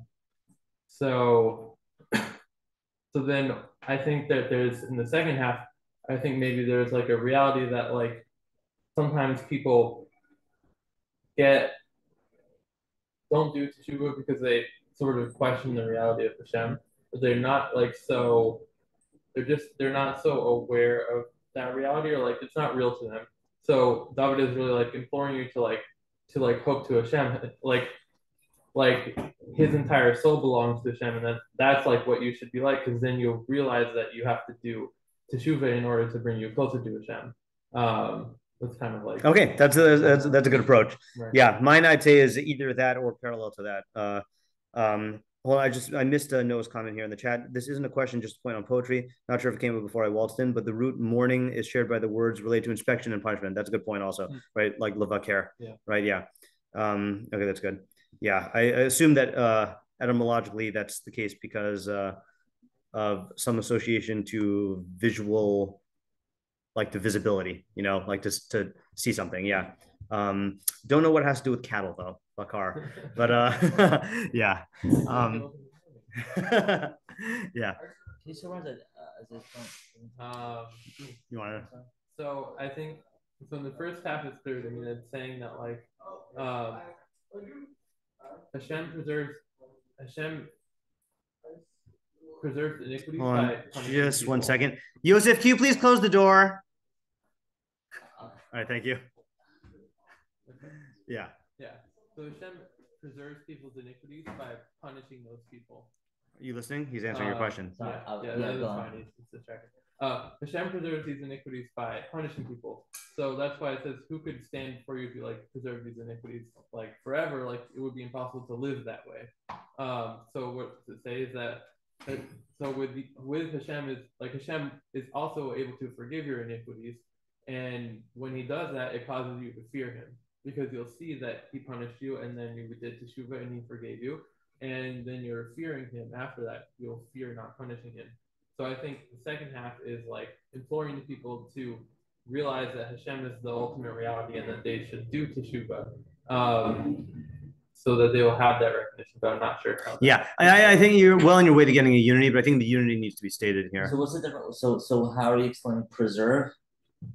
Speaker 2: so, so then I think that there's in the second half, I think maybe there's like a reality that like sometimes people get don't do teshuva because they sort of question the reality of Hashem, but they're not like so. They're just they're not so aware of that reality or like it's not real to them. So David is really like imploring you to like to like hope to Hashem, *laughs* like like his entire soul belongs to Hashem, and that that's like what you should be like, because then you'll realize that you have to do teshuva in order to bring you closer to Hashem. Um, that's kind of like
Speaker 1: Okay, that's a that's, that's a good approach.
Speaker 2: right.
Speaker 1: Yeah, mine I'd say is either that or parallel to that. Uh, um, well, I just I missed uh, Noah's comment here in the chat. This isn't a question, just a point on poetry. Not sure if it came up before I waltzed in, but the root morning is shared by the words related to inspection and punishment. That's a good point, also,
Speaker 2: Mm.
Speaker 1: right? Like levakar.
Speaker 2: Yeah.
Speaker 1: Right. Yeah. Um, okay, that's good. Yeah, I, I assume that uh, etymologically that's the case because uh, of some association to visual, like the visibility. You know, like to to see something. Yeah. Um, don't know what it has to do with cattle though, bakar. *laughs* But uh, *laughs* yeah, um, *laughs* yeah.
Speaker 3: Can you summarize it uh, this point?
Speaker 2: Um,
Speaker 1: You want to?
Speaker 2: so I think so. In the first half is clear. I mean, it's saying that like um, Hashem preserves Hashem preserves iniquities
Speaker 1: Hold on,
Speaker 2: by punishing
Speaker 1: just one
Speaker 2: people.
Speaker 1: second. Joseph, can you please close the door? All right, thank you. Yeah.
Speaker 2: Yeah. So Hashem preserves people's iniquities by punishing those people.
Speaker 1: Are you listening? He's answering your
Speaker 2: Uh,
Speaker 1: question.
Speaker 3: Sorry,
Speaker 2: yeah,
Speaker 3: I'll-
Speaker 2: yeah,
Speaker 3: yeah,
Speaker 2: that is
Speaker 3: go on.
Speaker 2: fine. It's, it's distracting. Uh, Hashem preserves these iniquities by punishing people. So that's why it says, "Who could stand before you if you like preserve these iniquities like forever? Like it would be impossible to live that way." Um, so what does it say is that, that so with the, with Hashem is like Hashem is also able to forgive your iniquities, and when He does that, it causes you to fear Him because you'll see that He punished you, and then you did teshuva, and He forgave you, and then you're fearing Him. After that, you'll fear not punishing Him. So I think the second half is like imploring the people to realize that Hashem is the ultimate reality and that they should do teshuva, um, so that they will have that recognition. But I'm not sure how.
Speaker 1: Yeah, I, I think you're well on your way to getting a unity, but I think the unity needs to be stated here.
Speaker 3: So what's the difference? So so how are you explaining preserve?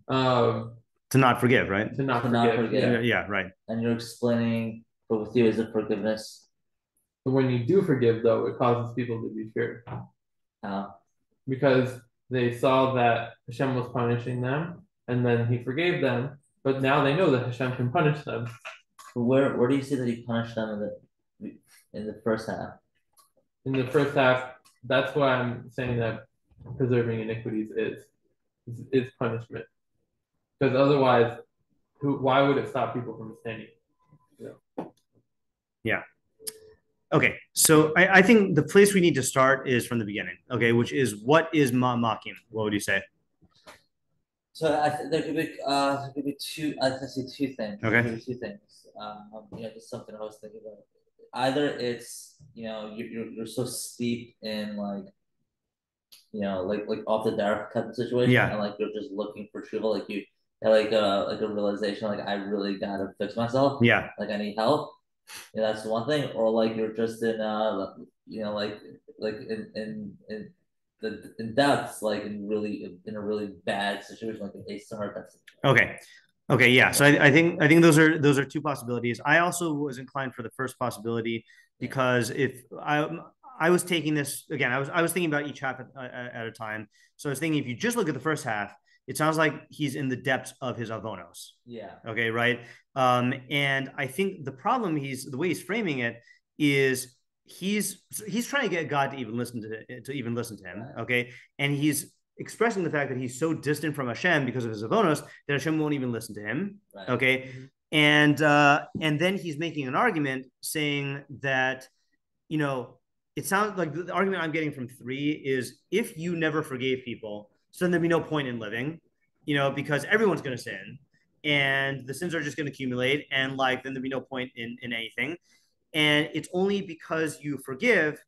Speaker 2: Um,
Speaker 1: to not forgive, right?
Speaker 2: to not
Speaker 3: To not
Speaker 2: forgive.
Speaker 3: forgive.
Speaker 2: Yeah.
Speaker 1: Yeah, yeah, right.
Speaker 3: And you're explaining, but with you is it forgiveness?
Speaker 2: But when you do forgive, though, it causes people to be feared
Speaker 3: How?
Speaker 2: because they saw that Hashem was punishing them, and then He forgave them. But now they know that Hashem can punish them.
Speaker 3: But where where do you see that he punished them in the in the first half?
Speaker 2: In the first half, that's why I'm saying that preserving iniquities is is, is punishment. Because otherwise, who? Why would it stop people from sinning?
Speaker 1: Okay, so I, I think the place we need to start is from the beginning. Okay, which is what is ma makim? What would you say?
Speaker 3: So I th- there could be uh there could be two I can see two things.
Speaker 1: Okay.
Speaker 3: There could be two things. Um you know, just something I was thinking about. Either it's you know you you're you're so steep in like you know like like off the derech type of situation
Speaker 1: Yeah.
Speaker 3: and like you're just looking for truth like you have like a like a realization like I really gotta fix myself
Speaker 1: Yeah,
Speaker 3: like I need help. Yeah, that's one thing. Or like you're just in uh you know like like in in in the in depths like in really in a really bad situation like a summer that's
Speaker 1: Okay. Okay. Yeah. So I, I think I think those are those are two possibilities. I also was inclined for the first possibility because if I I was taking this again, I was I was thinking about each half at, at a time. So I was thinking if you just look at the first half, it sounds like he's in the depths of his avonos.
Speaker 3: yeah.
Speaker 1: Okay, right. Um, and I think the problem he's the way he's framing it is he's he's trying to get God to even listen to to even listen to him.
Speaker 3: Right.
Speaker 1: Okay, and he's expressing the fact that he's so distant from Hashem because of his avonos that Hashem won't even listen to him.
Speaker 3: Right.
Speaker 1: Okay, and uh, and then he's making an argument saying that you know it sounds like the argument I'm getting from three is if you never forgave people, so then there'd be no point in living, you know, because everyone's going to sin and the sins are just going to accumulate and like then there'd be no point in in anything. And it's only because you forgive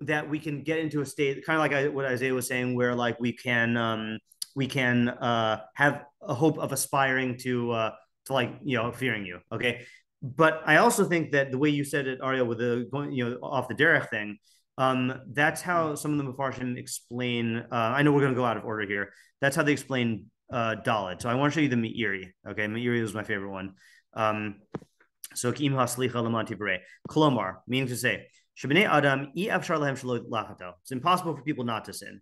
Speaker 1: that we can get into a state kind of like I, what isaiah was saying where like we can um we can uh have a hope of aspiring to uh to like you know fearing you okay? But i also think that the way you said it Ariel, with the going you know off the derech thing um that's how some of the Mepharshim explain uh i know we're going to go out of order here that's how they explain uh, Dalet. So I want to show you the Meiri. Okay, Meiri was my favorite one. Um, so Kim Haslicha Lamanti Bere. Kolomar, meaning to say, Shabine Adam, i afshar lahem lachato. It's impossible for people not to sin.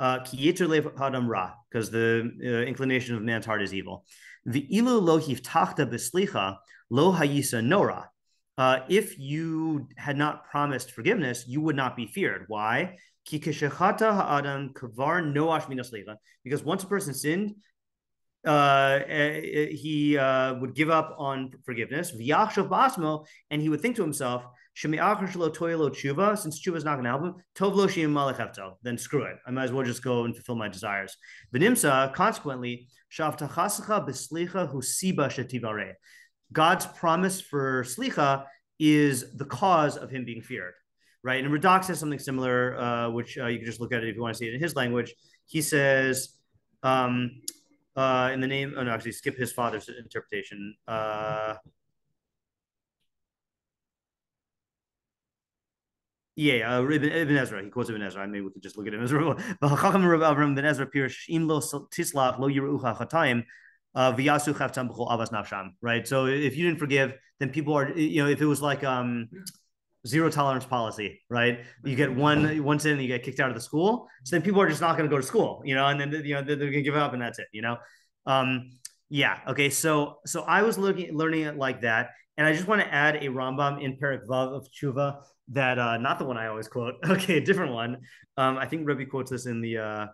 Speaker 1: Uh, Ki yitzer lev adam ra, because the uh, inclination of man's heart is evil. The ilu lo hiftachta beslicha lo hayisa nora. Uh, if you had not promised forgiveness, you would not be feared. Why? Because once a person sinned, uh, eh, he uh, would give up on forgiveness. And he would think to himself. Since tshuva is not going to help him. Then screw it. I might as well just go and fulfill my desires. V'nimsa, consequently, God's promise for slicha is the cause of him being feared right? And Radak says something similar, uh, which uh, you can just look at it if you want to see it in his language. He says, um, uh, in the name, oh no, actually, skip his father's interpretation. Uh, yeah, uh, Ibn, Ibn Ezra. He quotes Ibn Ezra. Maybe we could just look at him as well. *laughs* Nafsham. Right. So if you didn't forgive, then people are, you know, if it was like um, zero tolerance policy, right? You get one one sin, you get kicked out of the school. So then people are just not going to go to school, you know, and then you know they're, they're going to give up, and that's it, you know. Um, yeah. Okay. So so I was looking learning it like that, and I just want to add a Rambam in Perek Vav of Tshuva that uh, not the one I always quote. *laughs* Okay, a different one. Um, I think Rebbe quotes this in the uh,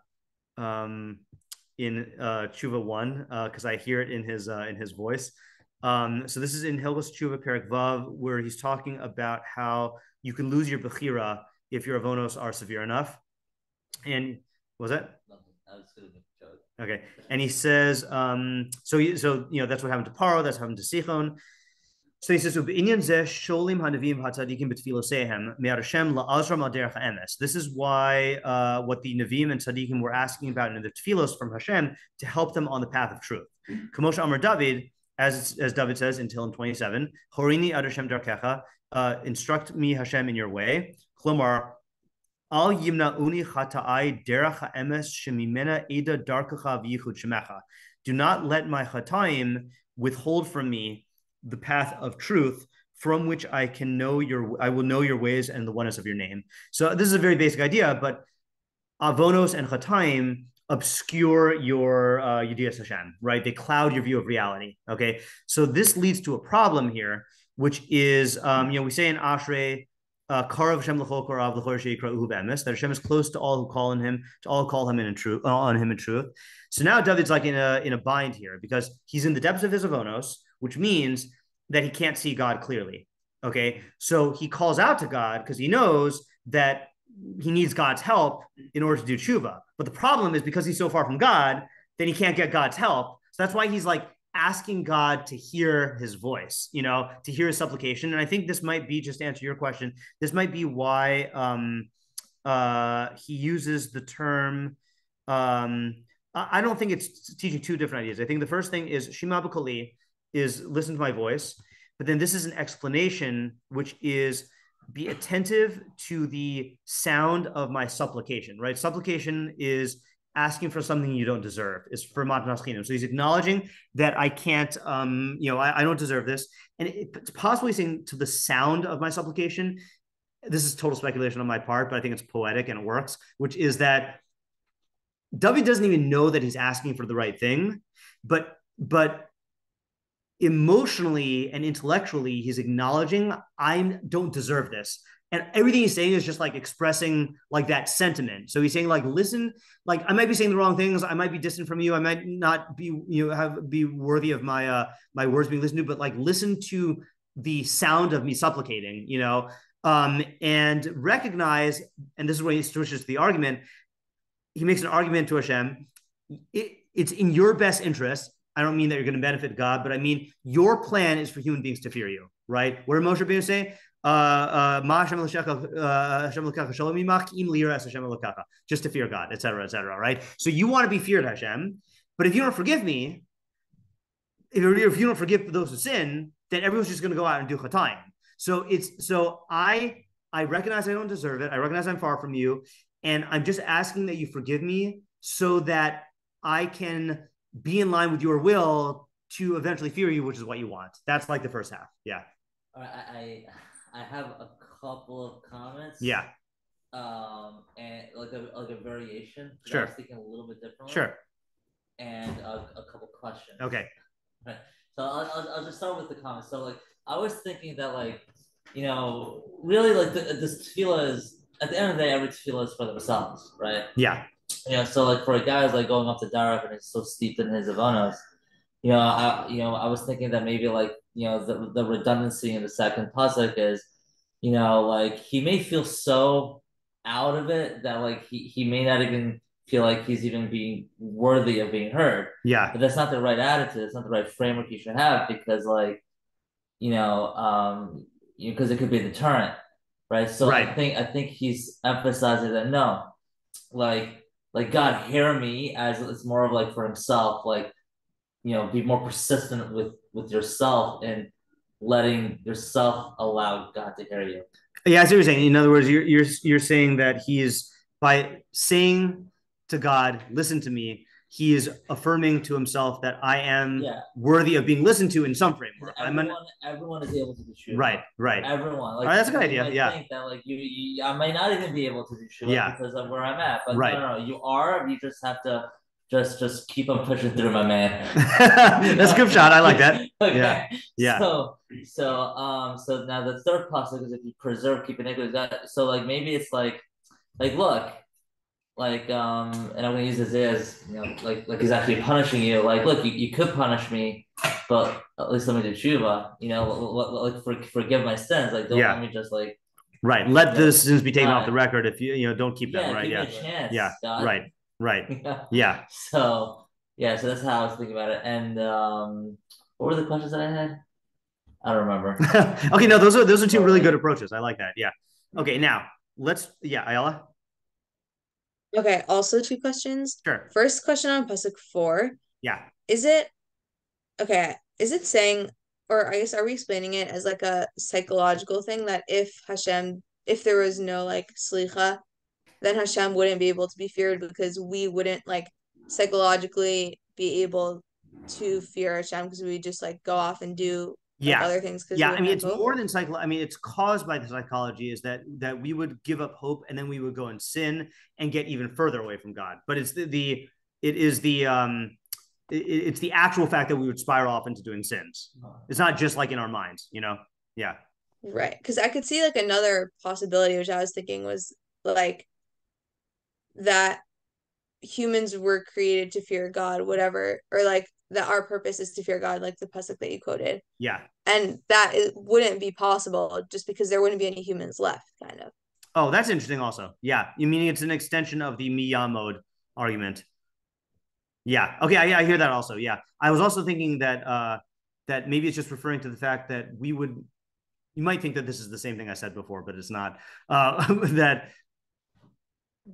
Speaker 1: um, in uh, Tshuva one because uh, I hear it in his uh, in his voice. Um, so this is in Hilchos Tshuva Perek Vav, where he's talking about how you can lose your bechira if your avonos are severe enough. And was that? Okay, and he says, um, so so you know that's what happened to Paro, that's what happened to Sichon. So he says, sholim hanavim hatzadikim betfilosehem me'arashem la'azram al emes. This is why uh, what the Navim and Tzadikim were asking about in the tefillos from Hashem to help them on the path of truth. Kamosh Amar David, as as David says in Tehillim 27, Horini ad Hashem darkecha, uh, instruct me Hashem in your way. Klomar, al yimna uni chata'ai derech ha'emes shemimena eda darkecha v'yichud shemecha. Do not let my chataim withhold from me the path of truth from which I can know your I will know your ways and the oneness of your name. So this is a very basic idea, but avonos and chataim obscure your uh, Yedias Hashem, right? They cloud your view of reality. Okay, so this leads to a problem here, which is, um, you know, we say in Ashrei, uh, Karav Hashem l'chol korav l'chol sheyikra'uhu be'emes, that Hashem is close to all who call on Him, to all who call Him in truth, uh, on Him in truth. So now David's like in a in a bind here because he's in the depths of his avonos, which means that he can't see God clearly. Okay, so he calls out to God because he knows that he needs God's help in order to do tshuva. But the problem is because he's so far from God, then he can't get God's help. So that's why he's like asking God to hear his voice, you know, to hear his supplication. And I think this might be just to answer your question. This might be why um, uh, he uses the term. Um, I don't think it's teaching two different ideas. I think the first thing is Shema B'Koli is listen to my voice, but then this is an explanation, which is be attentive to the sound of my supplication, right? Supplication is asking for something you don't deserve is for matnas So he's acknowledging that I can't, um, you know, I, I don't deserve this. And it's possibly saying to the sound of my supplication, this is total speculation on my part, but I think it's poetic and it works, which is that David doesn't even know that he's asking for the right thing, but but emotionally and intellectually, he's acknowledging I don't deserve this. And everything he's saying is just like expressing like that sentiment. So he's saying like, listen, like I might be saying the wrong things. I might be distant from you. I might not be, you know, have be worthy of my uh my words being listened to, but like listen to the sound of me supplicating, you know, um, and recognize, and this is where he switches to the argument. He makes an argument to Hashem. It, it's in your best interest I don't mean that you're going to benefit God, but I mean your plan is for human beings to fear you, right? What did Moshe Rabbeinu say? Uh, uh, just to fear God, etc., etc. right? So you want to be feared, Hashem, but if you don't forgive me, if, if you don't forgive those who sin, then everyone's just going to go out and do chatayim. So it's so I I recognize I don't deserve it. I recognize I'm far from you, and I'm just asking that you forgive me so that I can be in line with your will to eventually fear you, which is what you want. That's like the first half. Yeah.
Speaker 3: All right, I I have a couple of comments.
Speaker 1: Yeah.
Speaker 3: Um, and like a like a variation.
Speaker 1: Sure.
Speaker 3: I was thinking a little bit differently.
Speaker 1: Sure.
Speaker 3: And a, a couple questions.
Speaker 1: Okay.
Speaker 3: Right. So I'll, I'll, I'll just start with the comments. So like I was thinking that like you know really like the, this tefillah is at the end of the day every tefillah is for themselves, right?
Speaker 1: Yeah
Speaker 3: you know, so like for a guy who's like going up to Darab and is so steeped in his Avonos, you know, I you know, I was thinking that maybe like, you know, the, the redundancy in the second pasuk is, you know, like he may feel so out of it that like he, he may not even feel like he's even being worthy of being heard.
Speaker 1: Yeah.
Speaker 3: But that's not the right attitude. It's not the right framework you should have because like, you know, um, because it could be a deterrent, right? So
Speaker 1: right.
Speaker 3: I think I think he's emphasizing that no, like like God hear me as it's more of like for himself, like you know, be more persistent with with yourself and letting yourself allow God to hear you.
Speaker 1: Yeah, I see what you're saying. In other words, you're you're you're saying that he is by saying to God, "Listen to me," he is affirming to himself that I am
Speaker 3: yeah.
Speaker 1: worthy of being listened to in some framework.
Speaker 3: Everyone, an, everyone is able to do shua.
Speaker 1: Right, right.
Speaker 3: Everyone. Like,
Speaker 1: right, that's a good idea. Yeah.
Speaker 3: Think that like you, you, I might not even be able to do shua
Speaker 1: yeah.
Speaker 3: because of where I'm at. But
Speaker 1: right.
Speaker 3: no, no, you are. You just have to just just keep on pushing through, my man. *laughs* *laughs*
Speaker 1: that's a good shot. I like that. *laughs* okay. Yeah. Yeah.
Speaker 3: So so um so now the third pasuk is if you preserve keeping it that so like maybe it's like like look like um and I'm gonna use this as you know like like he's actually punishing you. Like look you, you could punish me but at least let me do tshuva you know? Like for, forgive my sins. Like don't
Speaker 1: yeah.
Speaker 3: let me just like
Speaker 1: right. Let the sins be taken off the record if you you know don't keep
Speaker 3: yeah,
Speaker 1: them right yeah.
Speaker 3: chance,
Speaker 1: yeah.
Speaker 3: God.
Speaker 1: right. Right. *laughs* Yeah.
Speaker 3: So yeah so that's how I was thinking about it. And um what were the questions that I had? I don't remember. *laughs*
Speaker 1: Okay no those are those are two really good approaches. I like that. Yeah. Okay now let's yeah Ayala
Speaker 5: Okay, also two questions.
Speaker 1: Sure.
Speaker 5: First question on Pasuk 4.
Speaker 1: Yeah.
Speaker 5: Is it okay, is it saying or I guess are we explaining it as like a psychological thing that if Hashem if there was no like slicha, then Hashem wouldn't be able to be feared because we wouldn't like psychologically be able to fear Hashem because we just like go off and do
Speaker 1: yeah.
Speaker 5: other things
Speaker 1: yeah i mean it's more than psycho i mean it's caused by the psychology is that that we would give up hope and then we would go and sin and get even further away from god. But it's the, the it is the um it, it's the actual fact that we would spiral off into doing sins. It's not just like in our minds you know? Yeah.
Speaker 5: Right. Because I could see like another possibility which I was thinking was like that humans were created to fear God whatever or like that our purpose is to fear God like the pasuk that you quoted.
Speaker 1: Yeah.
Speaker 5: And that it wouldn't be possible just because there wouldn't be any humans left kind of.
Speaker 1: Oh that's interesting also. Yeah. You meaning it's an extension of the mi ya'amod argument. Yeah. Okay. I, I hear that also. Yeah. I was also thinking that uh that maybe it's just referring to the fact that we would you might think that this is the same thing i said before but it's not. Uh *laughs* that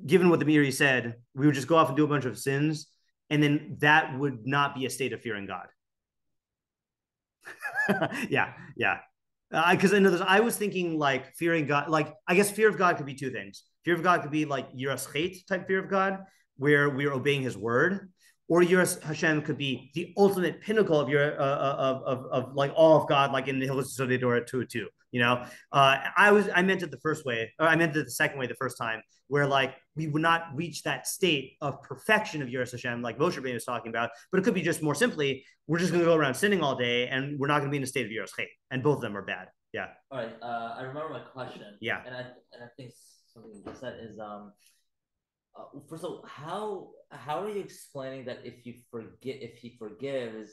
Speaker 1: given what the Meiri said we would just go off and do a bunch of sins and then that would not be a state of fearing god *laughs* yeah yeah because uh, I know this. I was thinking like fearing God, like I guess fear of God could be two things. Fear of God could be like yiras type fear of God, where we're obeying His word, or yiras Hashem could be the ultimate pinnacle of your uh, of, of of like all of God, like in the Hilchos Torah two two. You know, uh, I was I meant it the first way, or I meant it the second way the first time, where like we would not reach that state of perfection of yiras Hashem, like Moshe Rabbeinu was talking about, but it could be just more simply, we're just going to go around sinning all day, and we're not going to be in a state of yiras chait, and both of them are bad. Yeah.
Speaker 3: All right. Uh, I remember my question.
Speaker 1: Yeah.
Speaker 3: And I and I think something you just said is um. Uh, first of all, how how are you explaining that if you forget if he forgives,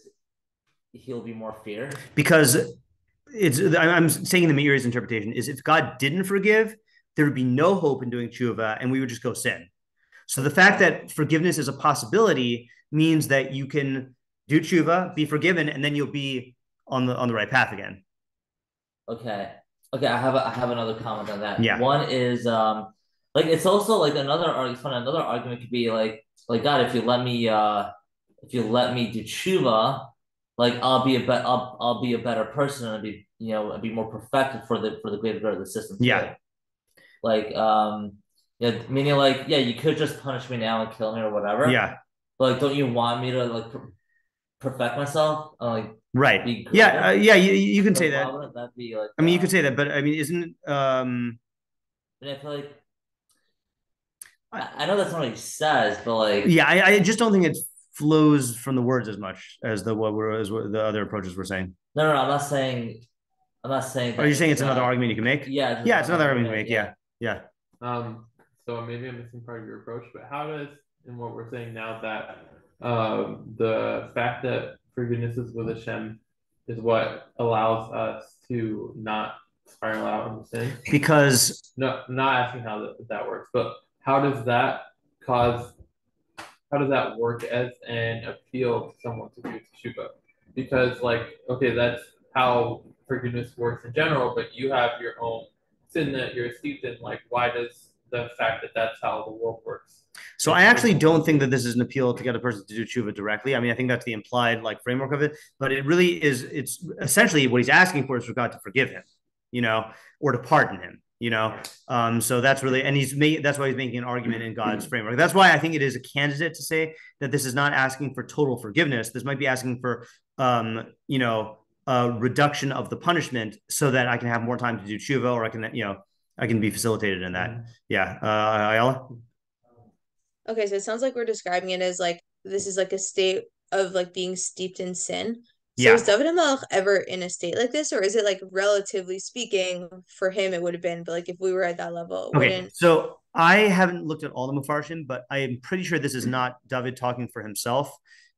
Speaker 3: he'll be more fear?
Speaker 1: Because it's I'm saying the Meiri's interpretation is if God didn't forgive, there would be no hope in doing tshuva, and we would just go sin. So the fact that forgiveness is a possibility means that you can do tshuva, be forgiven, and then you'll be on the on the right path again.
Speaker 3: Okay. Okay, I have a, I have another comment on that.
Speaker 1: Yeah.
Speaker 3: One is um like it's also like another argument another argument could be like like God if you let me uh if you let me do tshuva like I'll be a be- I'll, I'll be a better person and be you know I'll be more perfected for the for the greater good of the system.
Speaker 1: Yeah.
Speaker 3: Like um yeah meaning like yeah you could just punish me now and kill me or whatever.
Speaker 1: Yeah.
Speaker 3: But like don't you want me to like per- perfect myself? Uh, like
Speaker 1: Right. Yeah. Uh, yeah. You, you can say
Speaker 3: Like,
Speaker 1: that.
Speaker 3: Wouldn't be like?
Speaker 1: I mean, you
Speaker 3: uh,
Speaker 1: could say that, but I mean, isn't um
Speaker 3: And I feel like
Speaker 1: I-
Speaker 3: I, I know that's not what he says, but like
Speaker 1: yeah, I, I just don't think it flows from the words as much as the what were as what the other approaches were saying.
Speaker 3: no, no, no, I'm not saying, I'm not saying.
Speaker 1: Are you saying it's
Speaker 3: uh,
Speaker 1: another argument you can make?
Speaker 3: Yeah,
Speaker 1: Yeah, it's another argument you can make. Yeah. Yeah.
Speaker 2: Um, so maybe I'm missing part of your approach, but how does, in what we're saying now, that um, the fact that forgiveness is with Hashem is what allows us to not spiral out into sin?
Speaker 1: Because
Speaker 2: No, not asking how that, that works, but how does that cause? How does that work as an appeal to someone to do teshuva? Because, like, okay, that's how forgiveness works in general, but you have your own sin that you're steeped in. Like, why does the fact that that's how the world works?
Speaker 1: So I actually don't think that this is an appeal to get a person to do tshuva directly. I mean, I think that's the implied like framework of it, but it really is. It's essentially what he's asking for is for God to forgive him, you know, or to pardon him, you know. Um, so that's really, and he's made. That's why he's making an argument in God's framework. That's why I think it is a candidate to say that this is not asking for total forgiveness. This might be asking for, um, you know, a reduction of the punishment so that I can have more time to do tshuva, or I can, you know, I can be facilitated in that. Yeah, uh, Ayala.
Speaker 5: Okay, so it sounds like we're describing it as like this is like a state of like being steeped in sin. So
Speaker 1: Yeah.
Speaker 5: is David HaMelech ever in a state like this, or is it like relatively speaking for him it would have been, but like if we were at that level,
Speaker 1: Okay,
Speaker 5: wouldn't.
Speaker 1: so I haven't looked at all the Mufarshim, but I am pretty sure this is not David talking for himself.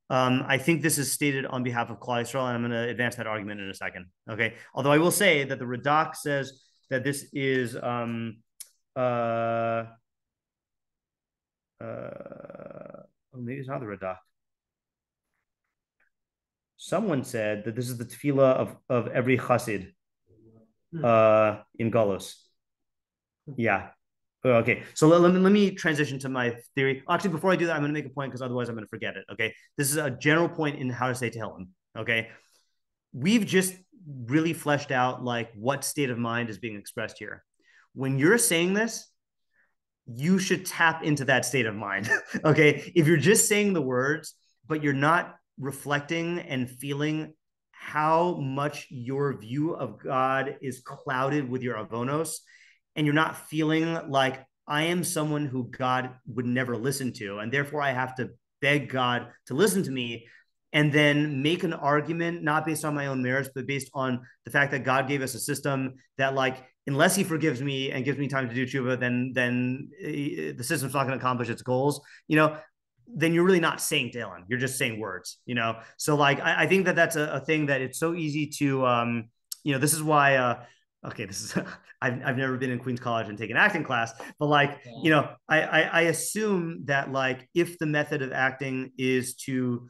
Speaker 1: Um, I think this is stated on behalf of Klal Yisrael, and I'm going to advance that argument in a second. Okay, although I will say that the Radak says that this is um, uh, uh, oh, maybe it's not the Radak. Someone said that this is the tefillah of of every chassid uh, in Golos. Yeah. Oh, Okay, so let, let, me, let me transition to my theory. Actually, before I do that, I'm going to make a point because otherwise I'm going to forget it. Okay, this is a general point in how to say Tehillim. Okay, we've just really fleshed out like what state of mind is being expressed here. When you're saying this, you should tap into that state of mind. *laughs* okay, if you're just saying the words, but you're not reflecting and feeling how much your view of God is clouded with your avonos, and you're not feeling like I am someone who God would never listen to, and therefore I have to beg God to listen to me, and then make an argument not based on my own merits, but based on the fact that God gave us a system that, like, unless He forgives me and gives me time to do tshuva, then then uh, the system's not going to accomplish its goals. You know, then you're really not saying to him. You're just saying words. You know, so like I, I think that that's a, a, thing that it's so easy to, um, you know, this is why. Uh, okay, this is *laughs* I've, I've never been in Queens College and taken acting class, but like, yeah. you know, I, I, I assume that like if the method of acting is to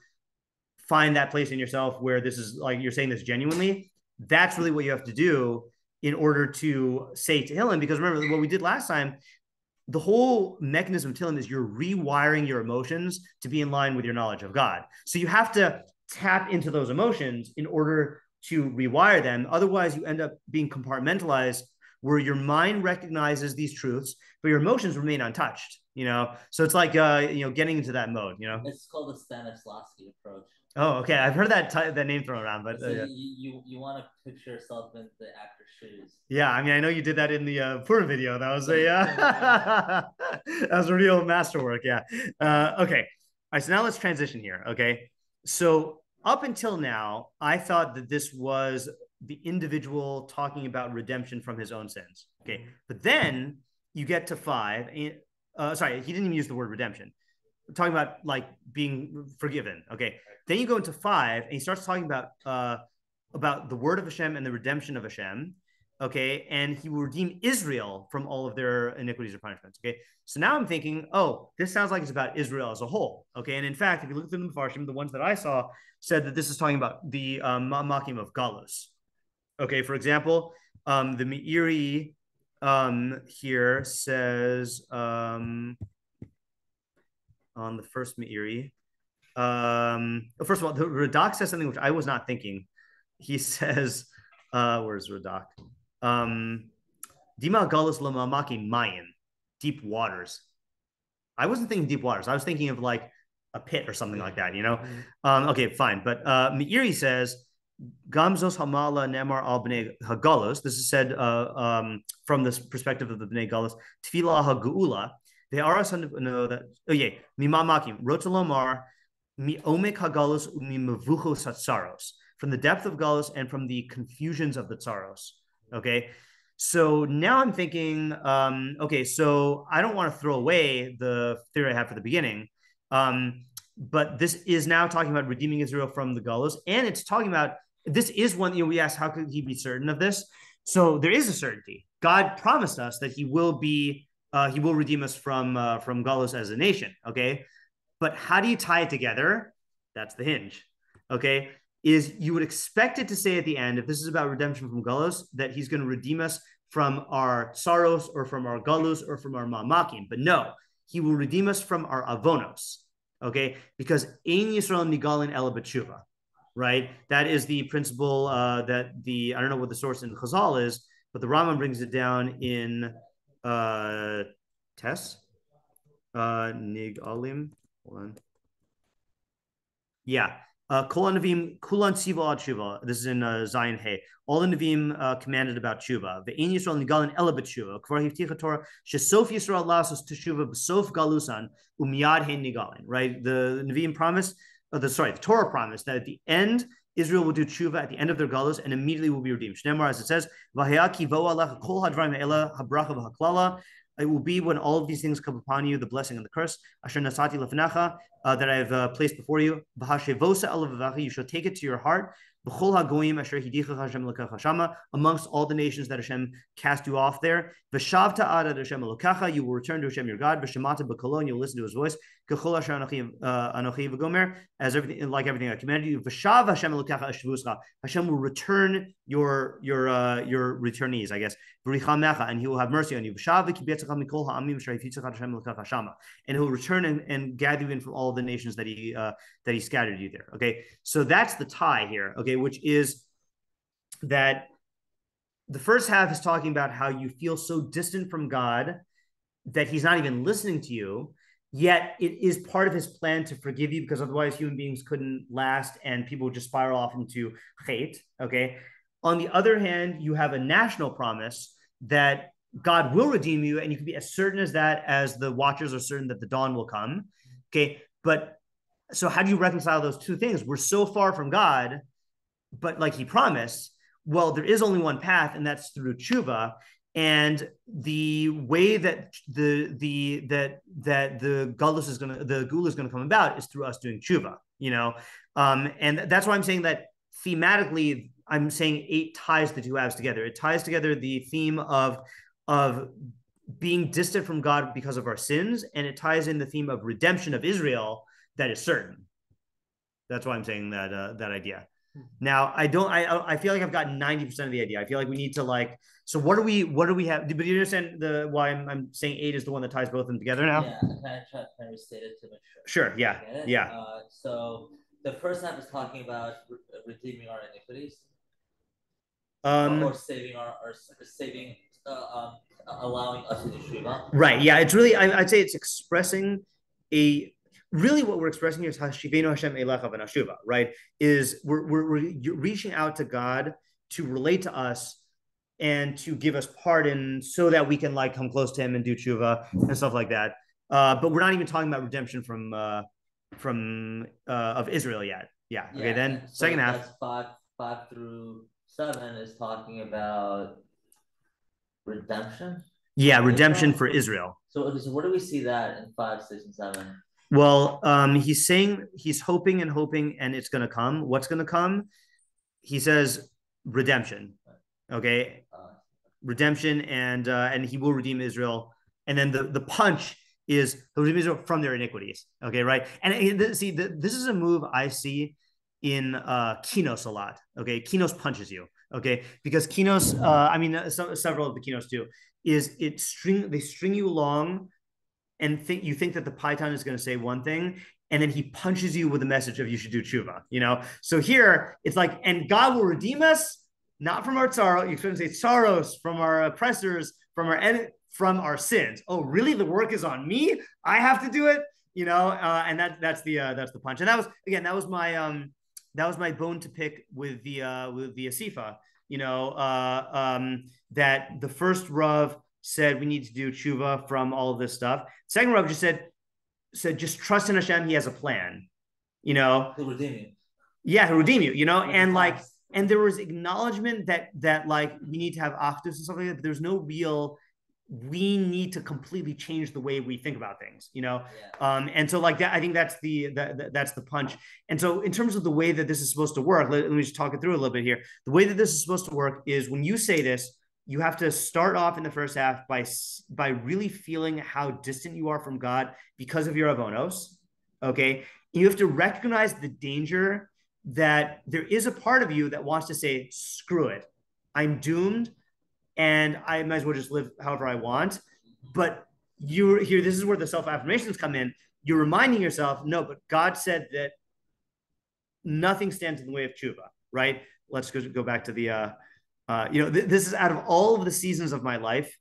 Speaker 1: find that place in yourself where this is like you're saying this genuinely, that's really what you have to do in order to say Tehillim. Because remember what we did last time, the whole mechanism of Tehillim is you're rewiring your emotions to be in line with your knowledge of God. So you have to tap into those emotions in order to rewire them. Otherwise, you end up being compartmentalized where your mind recognizes these truths, but your emotions remain untouched. You know, so it's like uh, you know getting into that mode. You know,
Speaker 3: it's called the Stanislavski approach.
Speaker 1: Oh, okay. I've heard that t- that name thrown around, but
Speaker 3: so uh, yeah. you you, you want to picture yourself in the actor's shoes.
Speaker 1: Yeah, I mean, I know you did that in the uh, video. That was a uh, *laughs* that was a real masterwork. Yeah. Uh, okay. All right. So now let's transition here. Okay. So up until now, I thought that this was the individual talking about redemption from his own sins. Okay. Mm-hmm. But then you get to five. And, uh, sorry, he didn't even use the word redemption. We're talking about like being forgiven. Okay. Then you go into five, and he starts talking about uh, about the word of Hashem and the redemption of Hashem. Okay, and he will redeem Israel from all of their iniquities or punishments. Okay, so now I'm thinking, oh, this sounds like it's about Israel as a whole. Okay, and in fact, if you look through the Mepharshim, the ones that I saw said that this is talking about the um, Makim of Galus. Okay, for example, um, the Meiri um, here says um, on the first Meiri, um, first of all, the Radak says something which I was not thinking. He *laughs* says, uh, where's Radak? Um, Dima Galus Lamamaki Mayan, deep waters. I wasn't thinking deep waters. I was thinking of like a pit or something like that, you know? Mm-hmm. Um, okay, fine. But uh, Meiri says, Gamzos Hamala Nemar al Bnei Hagalos. This is said uh, um, from this perspective of the Bnei Galos. Tefillah HaGeula. They are us no that. Oh yeah, Mimamakim. Rotalomar mi omek hagalos umi mevuchos hatzaros, from the depth of galus and from the confusions of the tsaros. Okay. So now I'm thinking, um, okay, so I don't want to throw away the theory I had for the beginning. Um, but this is now talking about redeeming Israel from the galus, and it's talking about this is one, you know, we asked, how could he be certain of this? So there is a certainty. God promised us that he will be, uh, he will redeem us from, uh, from galus as a nation. Okay. But how do you tie it together? That's the hinge. Okay. Is you would expect it to say at the end, if this is about redemption from Galus, that he's going to redeem us from our sorrows or from our Galus or from our Mamakim. But no, he will redeem us from our Avonos. Okay. Because Ein Yisrael Nigalin Ela B'tshuva, right? That is the principle uh, that the, I don't know what the source in Chazal is, but the Rambam brings it down in uh, Tess, uh, Nigalim. Hold on. Yeah. Uh, Kol Navim Kulan Tziva Tshuva. This is in uh, Zion Hay. All the Navim uh, commanded about Tshuva. Ve'in Yisrael Nigalan Ela B'Tshuva. Kvar Hivticha Torah Shesof Yisrael Lasos Teshuva B'Sof Galusan Umiyad Hein Nigalan. Right. The, the Navim promised. Uh, the sorry, the Torah promised that at the end Israel will do tshuva at the end of their galus and immediately will be redeemed. Shnemar, as it says, it will be when all of these things come upon you, the blessing and the curse. Asher nasati lefnecha, uh, that I have uh, placed before you. You shall take it to your heart amongst all the nations that Hashem cast you off there. You will return to Hashem your God. You'll listen to his voice. As everything, like everything I commanded you. Hashem will return your your uh, your returnees, I guess. And he will have mercy on you. And he will return and, and gather you in from all the nations that he uh, that he scattered you there. Okay, so that's the tie here. Okay, which is that the first half is talking about how you feel so distant from God that he's not even listening to you. Yet it is part of his plan to forgive you because otherwise human beings couldn't last and people would just spiral off into hate. Okay. On the other hand, you have a national promise that God will redeem you, and you can be as certain as that as the watchers are certain that the dawn will come. Okay. But so how do you reconcile those two things? We're so far from God, but like he promised, well, there is only one path, and that's through tshuva. And the way that the the that that the gullus is gonna the geula is gonna come about is through us doing tshuva, you know. Um, and that's why I'm saying that thematically, I'm saying eight ties the two halves together. It ties together the theme of of being distant from God because of our sins, and it ties in the theme of redemption of Israel that is certain. That's why I'm saying that uh, that idea. Now I don't. I I feel like I've gotten ninety percent of the idea. I feel like we need to like. So what do we? What do we have? But you understand the why I'm, I'm saying eight is the one that ties both of them together now.
Speaker 3: Yeah, can I try can I restate it to make sure?
Speaker 1: Sure. Yeah.
Speaker 3: I get it?
Speaker 1: Yeah.
Speaker 3: Uh, so the first half is talking about re- redeeming our iniquities,
Speaker 1: Um.
Speaker 3: or saving our, or s- saving, uh, um, allowing us to shiva.
Speaker 1: Right. Yeah. It's really. I, I'd say it's expressing a. Really, what we're expressing here is Hashivenu Hashem Elecha v'Nashuva, right? Is we're, we're, we're reaching out to God to relate to us and to give us pardon so that we can like come close to him and do tshuva and stuff like that. Uh, but we're not even talking about redemption from uh, from uh, of Israel yet. Yeah. Okay. Then
Speaker 3: so
Speaker 1: second half.
Speaker 3: Five, five through seven is talking about redemption.
Speaker 1: Yeah, redemption
Speaker 3: Israel?
Speaker 1: for Israel.
Speaker 3: So, so where do we see that in five, six, and seven?
Speaker 1: Well, um, he's saying he's hoping and hoping, and it's going to come. What's going to come? He says redemption. Okay, redemption, and uh, and he will redeem Israel. And then the the punch is he'll redeem Israel from their iniquities. Okay, right? And it- see, th- this is a move I see in uh, Kinos a lot. Okay, Kinos punches you. Okay, because Kinos, uh, I mean, uh, so, several of the Kinos do is it string they string you along and think you think that the paytan is going to say one thing, and then he punches you with a message of you should do tshuva. You know, so here it's like, and God will redeem us not from our sorrow. You couldn't say sorrows from our oppressors, from our en- from our sins. Oh, really? The work is on me. I have to do it. You know, uh, and that that's the uh, that's the punch. And that was again that was my um that was my bone to pick with the uh, with the Asifa. You know, uh, um, that the first Rav said we need to do tshuva from all of this stuff. Second Rav just said said just trust in Hashem. He has a plan. You know,
Speaker 3: he'll redeem you.
Speaker 1: yeah, he'll redeem you. You know, and like. And there was acknowledgement that that like we need to have achdus and stuff like that. But there's no real. We need to completely change the way we think about things. You know,
Speaker 3: yeah.
Speaker 1: um, and so like that, I think that's the that, that- that's the punch. And so in terms of the way that this is supposed to work, let, let me just talk it through a little bit here. The way that this is supposed to work is when you say this, you have to start off in the first half by by really feeling how distant you are from God because of your avonos. Okay, you have to recognize the danger that there is a part of you that wants to say, "Screw it, I'm doomed." And I might as well just live however I want. But you're here, this is where the self affirmations come in you're reminding yourself, no, but God said that nothing stands in the way of tshuva, right? Let's go, go back to the, uh, uh, you know, th- this is out of all of the seasons of my life,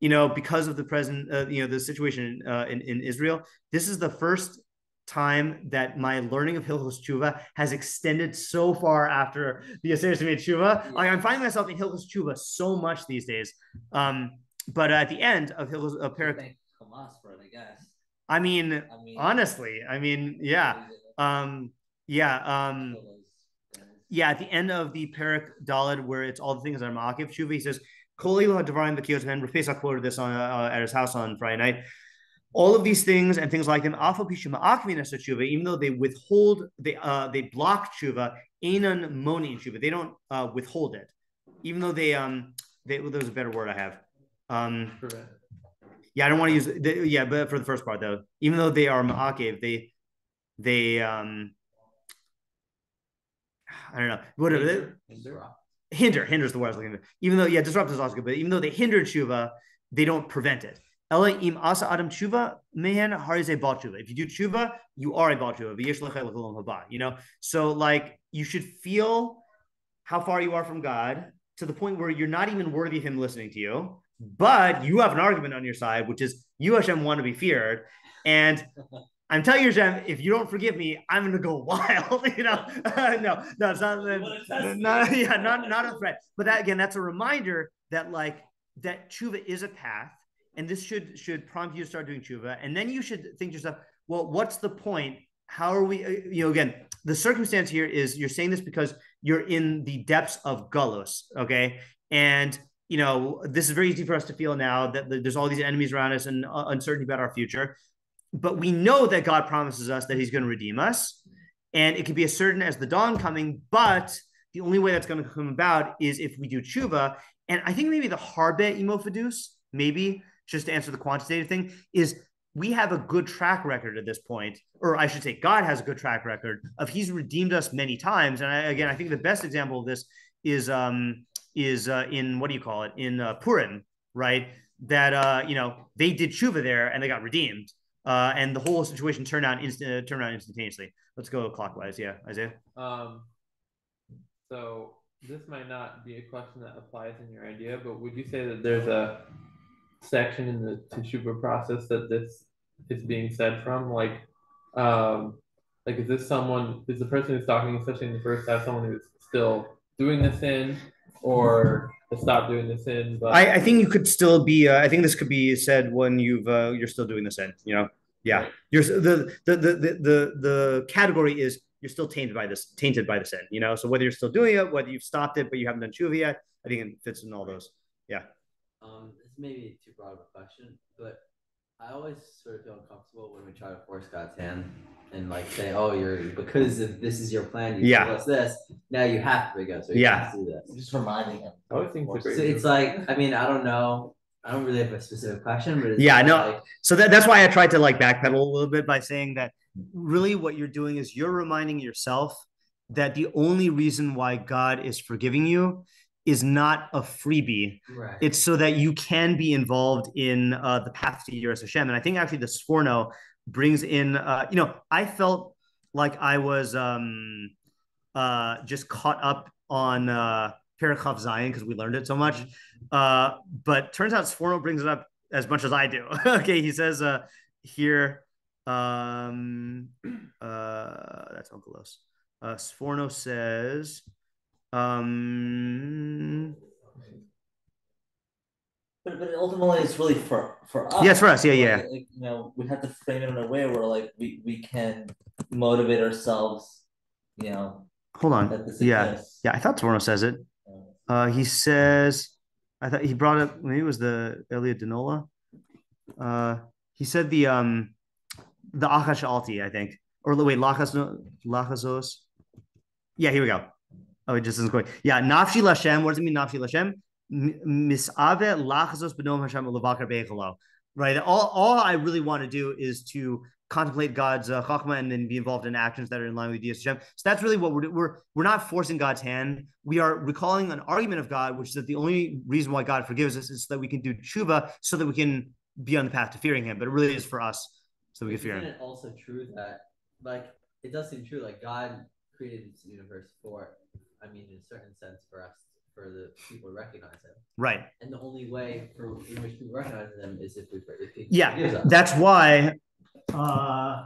Speaker 1: you know, because of the present, uh, you know, the situation uh, in, in Israel, this is the first time that my learning of Hilchos Tshuva has extended so far after the Aseret Yemei Tshuva. Like I'm finding myself in Hilchos Tshuva so much these days. Um, but at the end of Hilchos of Perak,
Speaker 3: Thank Hamas for it, I guess.
Speaker 1: I mean,
Speaker 3: I mean,
Speaker 1: honestly, I mean, yeah, um, yeah, um, yeah. At the end of the Perek Dalet, where it's all the things that are Ma'akiv Shuva, he says, "Kol elu ha'davarim b'kiyos men." Rafesa quoted this on uh, at his house on Friday night. All of these things and things like them, alpha pishu ma'akvin tshuva, even though they withhold, they uh, they block tshuva, einan moni tshuva. They don't uh, withhold it, even though they um they well, there's a better word I have. Um, yeah, I don't want to use they, yeah, but for the first part though, even though they are ma'akev, they they um I don't know whatever they,
Speaker 2: Hinder. Hinder.
Speaker 1: hinder hinders the word I was looking for. Even though yeah, disrupt is also good, but even though they hinder tshuva, they don't prevent it. Ela im asa adam tshuva mehen harize bal tshuva. If you do tshuva, you are a bal tshuva. V'yesh lecha l'cholam haba. You know, so like you should feel how far you are from God to the point where you're not even worthy of Him listening to you, but you have an argument on your side, which is you Hashem want to be feared, And *laughs* I'm telling you, Shem, if you don't forgive me, I'm gonna go *laughs* wild. you know, *laughs* no, no, it's not. not yeah, not not a threat. But that again, that's a reminder that like that tshuva is a path, and this should should prompt you to start doing tshuva, and then you should think to yourself, well, what's the point? How are we? uh, You know, again, the circumstance here is you're saying this because you're in the depths of gullus, okay, and you know this is very easy for us to feel now that there's all these enemies around us and uh, uncertainty about our future but we know that God promises us that He's going to redeem us, and it can be as certain as the dawn coming. But the only way that's going to come about is if we do tshuva. And I think maybe the harbe imofidus, maybe just to answer the quantitative thing, is we have a good track record at this point, or I should say, God has a good track record of He's redeemed us many times. And I, again, I think the best example of this is um, is uh, in what do you call it in uh, Purim, right? That uh, you know they did tshuva there and they got redeemed uh, and the whole situation turned out instant turned around instantaneously. Let's go clockwise. Yeah, Isaiah.
Speaker 2: Um, so this might not be a question that applies in your idea, but would you say that there's a section in the teshuva process that this is being said from? Like, um, like is this someone? Is the person who's talking, especially in the first half, someone who's still doing the sin, or has stopped doing the sin? But
Speaker 1: I, I think you could still be. Uh, I think this could be said when you've uh, you're still doing the sin. You know. Yeah. You're the the, the the the the category is you're still tainted by this tainted by the sin. You know. So whether you're still doing it, whether you've stopped it but you haven't done tshuva yet, I think it fits in all those. Yeah.
Speaker 4: Um, this may too broad of a question, but I always sort of feel uncomfortable when we try to force God's hand and like say, "Oh, you're because if this is your plan, you
Speaker 1: Yeah.
Speaker 4: told us this. Now you have to go, so you
Speaker 1: Yeah.
Speaker 4: have to do this."
Speaker 3: Just reminding him.
Speaker 2: I always think it's
Speaker 4: So it's like, I mean, I don't know. I don't really have a specific question, but it's
Speaker 1: Yeah,
Speaker 4: kinda
Speaker 1: no.
Speaker 4: like,
Speaker 1: So that, that's why I tried to like backpedal a little bit by saying that really what you're doing is you're reminding yourself that the only reason why God is forgiving you is not a freebie.
Speaker 4: right.
Speaker 1: It's so that you can be involved in uh, the path to Yiras Hashem. And I think actually the Sforno brings in, uh, you know, I felt like I was um, uh, just caught up on uh, Parakhov Zion because we learned it so much. Uh, but turns out Sforno brings it up as much as I do. *laughs* okay, he says uh, here, um, *clears throat* uh, that's Unkelos. Uh, Sforno says, um,
Speaker 3: But, but ultimately, it's really for for us.
Speaker 1: It's for us. Yeah, yeah.
Speaker 3: Like, you know, we have to frame it in a way where like we we can motivate ourselves. You know,
Speaker 1: hold on. Yeah,
Speaker 3: exists.
Speaker 1: yeah, I thought Sforno says it. Uh, he says, I thought he brought up maybe it was the Elliot Denola. Uh, he said the um, the Akash Alti, I think, or the wait, Lachas Lachazos. Yeah, here we go. Oh, it just isn't quite. Yeah, Nafshi Lashem. What does it mean, Nafshi Lashem? Misave Lachazos Benom Hashem Levakar Beichalo. Right. All, all I really want to do is to contemplate God's uh, chachma and then be involved in actions that are in line with Yis Hashem. So that's really what we're we're we're not forcing God's hand. We are recalling an argument of God, which is that the only reason why God forgives us is so that we can do tshuva, so that we can be on the path to fearing Him. But it really is for us, so we can fear
Speaker 4: Isn't
Speaker 1: Him.
Speaker 4: it also true that, like, it does seem true, like God created this universe for, I mean, in a certain sense, for us, for the people to recognize Him,
Speaker 1: Right.
Speaker 4: and the only way for in which people recognize Him is if we, if He
Speaker 1: Yeah. That's why uh,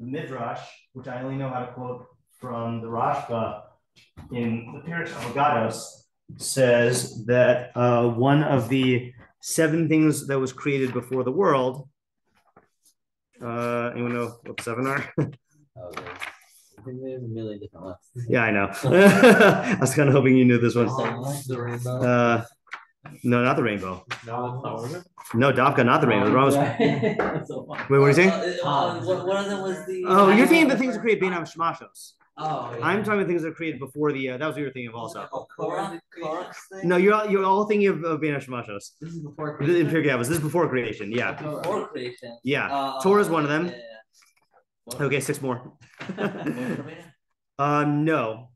Speaker 1: the Midrash, which I only know how to quote from the Rashba in the Perush Ha'agados, says that uh, one of the seven things that was created before the world. Uh, anyone know what seven are? *laughs*
Speaker 4: Oh, there's, I think there's a million different lists.
Speaker 1: yeah, I know. *laughs* *laughs* I was kind of hoping you knew this one.
Speaker 2: the rainbow.
Speaker 1: Uh, no, not the rainbow.
Speaker 2: no, that's not what it is.
Speaker 1: No, Dafka, not the rainbow. The wrong was- Wait,
Speaker 4: so funny.
Speaker 1: what are you saying?
Speaker 3: Uh, uh, one one of them was the.
Speaker 1: Oh, you're thinking the things that create Bein Hashmashos.
Speaker 4: Oh, yeah.
Speaker 1: I'm talking about things that are created before the. Uh, that was what you were thinking of also.
Speaker 3: Oh, Korach, Korach's thing?
Speaker 1: No, you're all, you're all thinking of, of Bein Hashmashos.
Speaker 4: This is before
Speaker 1: This is in Pirkei Avos. This is before creation. Yeah,
Speaker 3: Before creation.
Speaker 1: yeah.
Speaker 3: Uh,
Speaker 1: Torah's one of them.
Speaker 3: yeah, yeah,
Speaker 1: Okay, six more. *laughs* uh, no.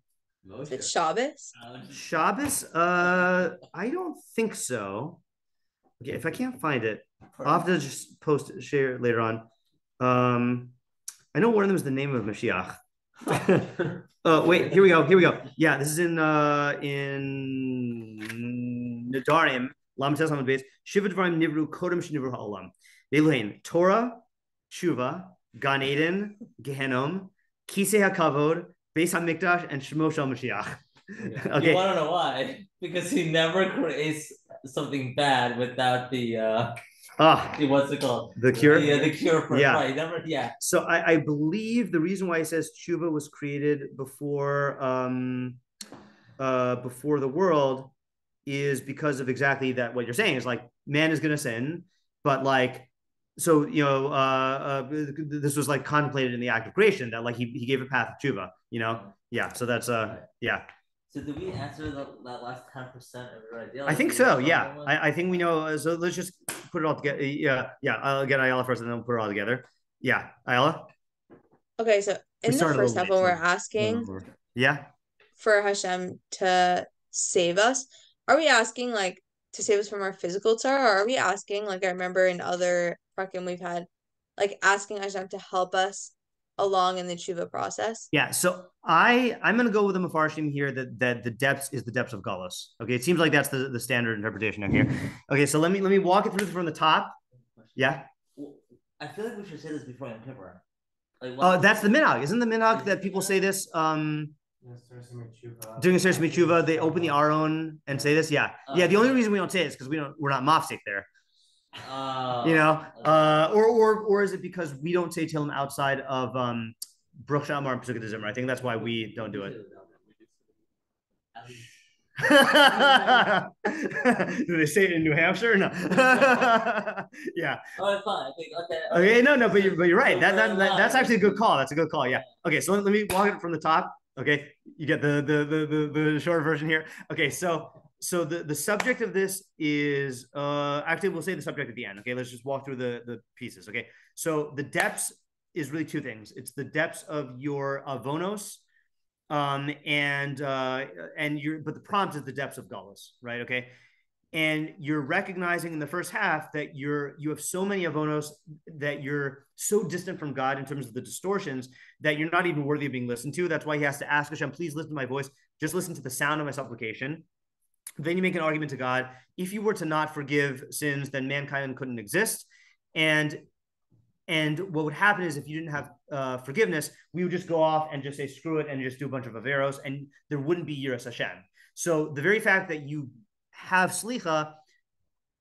Speaker 5: Is it Shabbos?
Speaker 1: Shabbos. Uh, I don't think so. Okay, if I can't find it, I'll have to just post share it later on. Um, I know one of them is the name of Mashiach. *laughs* uh, wait, here we go. Here we go. Yeah, this is in uh in Nedarim. Lam Tes Hamad Beis. Shiva Dvarim Nivru Kodem Shnivru Ha'olam. Elohim Torah, Tshuva, Gan Eden, Gehenom, Kisei HaKavod, Beis HaMikdash, and Shemo Shel Mashiach. okay.
Speaker 3: You want to know why? *laughs* Because he never creates something bad without the uh,
Speaker 1: Ah,
Speaker 3: the what's it called?
Speaker 1: the cure.
Speaker 3: Yeah, the cure for
Speaker 1: Yeah.
Speaker 3: right. Never. Yeah.
Speaker 1: So I, I believe the reason why he says tshuva was created before um uh before the world is because of exactly that what you're saying is like man is gonna sin, but like so you know uh, uh this was like contemplated in the act of creation that like he, he gave a path of tshuva, you know? Yeah, so that's uh yeah.
Speaker 3: So did we answer the, that last ten percent of your idea?
Speaker 1: I think so, yeah. I, I think we know uh, so let's just put it all together. Yeah, yeah, I'll get Ayala first and then we'll put it all together. Yeah, Ayala?
Speaker 5: Okay, so in the first
Speaker 1: little
Speaker 5: half, when we're
Speaker 1: so-
Speaker 5: asking
Speaker 1: Yeah.
Speaker 5: for Hashem to save us, are we asking like to save us from our physical tzara, or are we asking like I remember in other prakim we've had, like asking Hashem to help us along in the tshuva process?
Speaker 1: Yeah, so I I'm gonna go with the Mefarshim here that that the depths is the depths of Gullus. Okay, it seems like that's the, the standard interpretation of here. Okay, so let me let me walk it through from the top. Yeah,
Speaker 3: Well, I feel like we should say this before Yom Kippur. Like,
Speaker 1: uh, that's the minhag. Isn't the minhag that people say this um during a Seres Mitzvah, they open the Aron and say this? Yeah, yeah. The only reason we don't say it is because we don't we're not mafsik there.
Speaker 3: Uh,
Speaker 1: You know, uh, or or or is it because we don't say Tehillim outside of um Baruch She'amar and Pesukei D'zimra? I think that's why we don't do it. *laughs* Do they say it in New Hampshire? No. *laughs* yeah.
Speaker 3: Oh, fine. I think okay.
Speaker 1: Okay. No, no, but you're, but you're right. That, that, that that's actually a good call. That's a good call. Yeah. Okay. So let, let me walk it from the top. Okay. You get the the the the, the short version here. Okay. So so the the subject of this is uh actually we'll say the subject at the end. Okay. Let's just walk through the the pieces. Okay. So the depths is really two things. It's the depths of your avonos um and uh and you're but the prompt is the depths of gullus right okay and you're recognizing in the first half that you're you have so many avonos that you're so distant from god in terms of the distortions that you're not even worthy of being listened to that's why he has to ask hashem please listen to my voice just listen to the sound of my supplication then you make an argument to god if you were to not forgive sins then mankind couldn't exist and and what would happen is if you didn't have uh, forgiveness, we would just go off and just say screw it and just do a bunch of averos, and there wouldn't be yiras Hashem. So the very fact that you have slicha,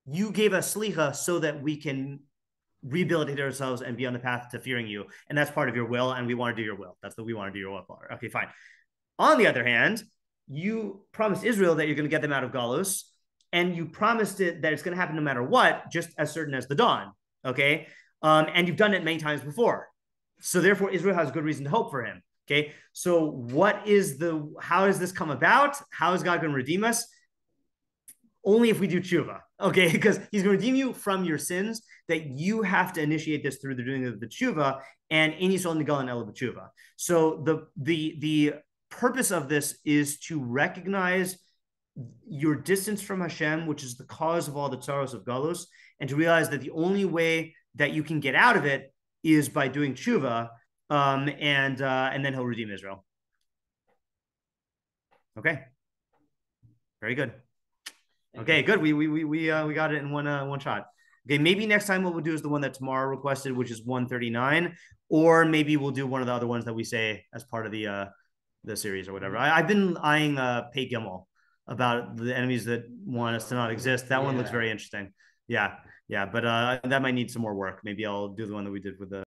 Speaker 1: you gave us slicha so that we can rehabilitate ourselves and be on the path to fearing you, and that's part of your will, and we want to do your will. That's what we want to do your will. Okay, fine. On the other hand, you promised Israel that you're going to get them out of Galus, and you promised it that it's going to happen no matter what, just as certain as the dawn. Okay, um, and you've done it many times before. So therefore, Israel has good reason to hope for him. Okay. So what is the how does this come about? How is God going to redeem us? Only if we do tshuva. Okay, *laughs* because he's going to redeem you from your sins, that you have to initiate this through the doing of the tshuva and in Yisrael Nigal and El tshuva. So the the the purpose of this is to recognize your distance from Hashem, which is the cause of all the tsaros of Galus, and to realize that the only way that you can get out of it is by doing tshuva, um, and uh, and then he'll redeem Israel. Okay, very good. Okay, good. We we we we uh, we got it in one uh, one shot. Okay, maybe next time what we'll do is the one that Tamara requested, which is 139, or maybe we'll do one of the other ones that we say as part of the uh the series or whatever. I, I've been eyeing uh Pei Gimel about the enemies that want us to not exist. That one looks very interesting. Yeah, yeah, but uh that might need some more work. Maybe I'll do the one that we did with the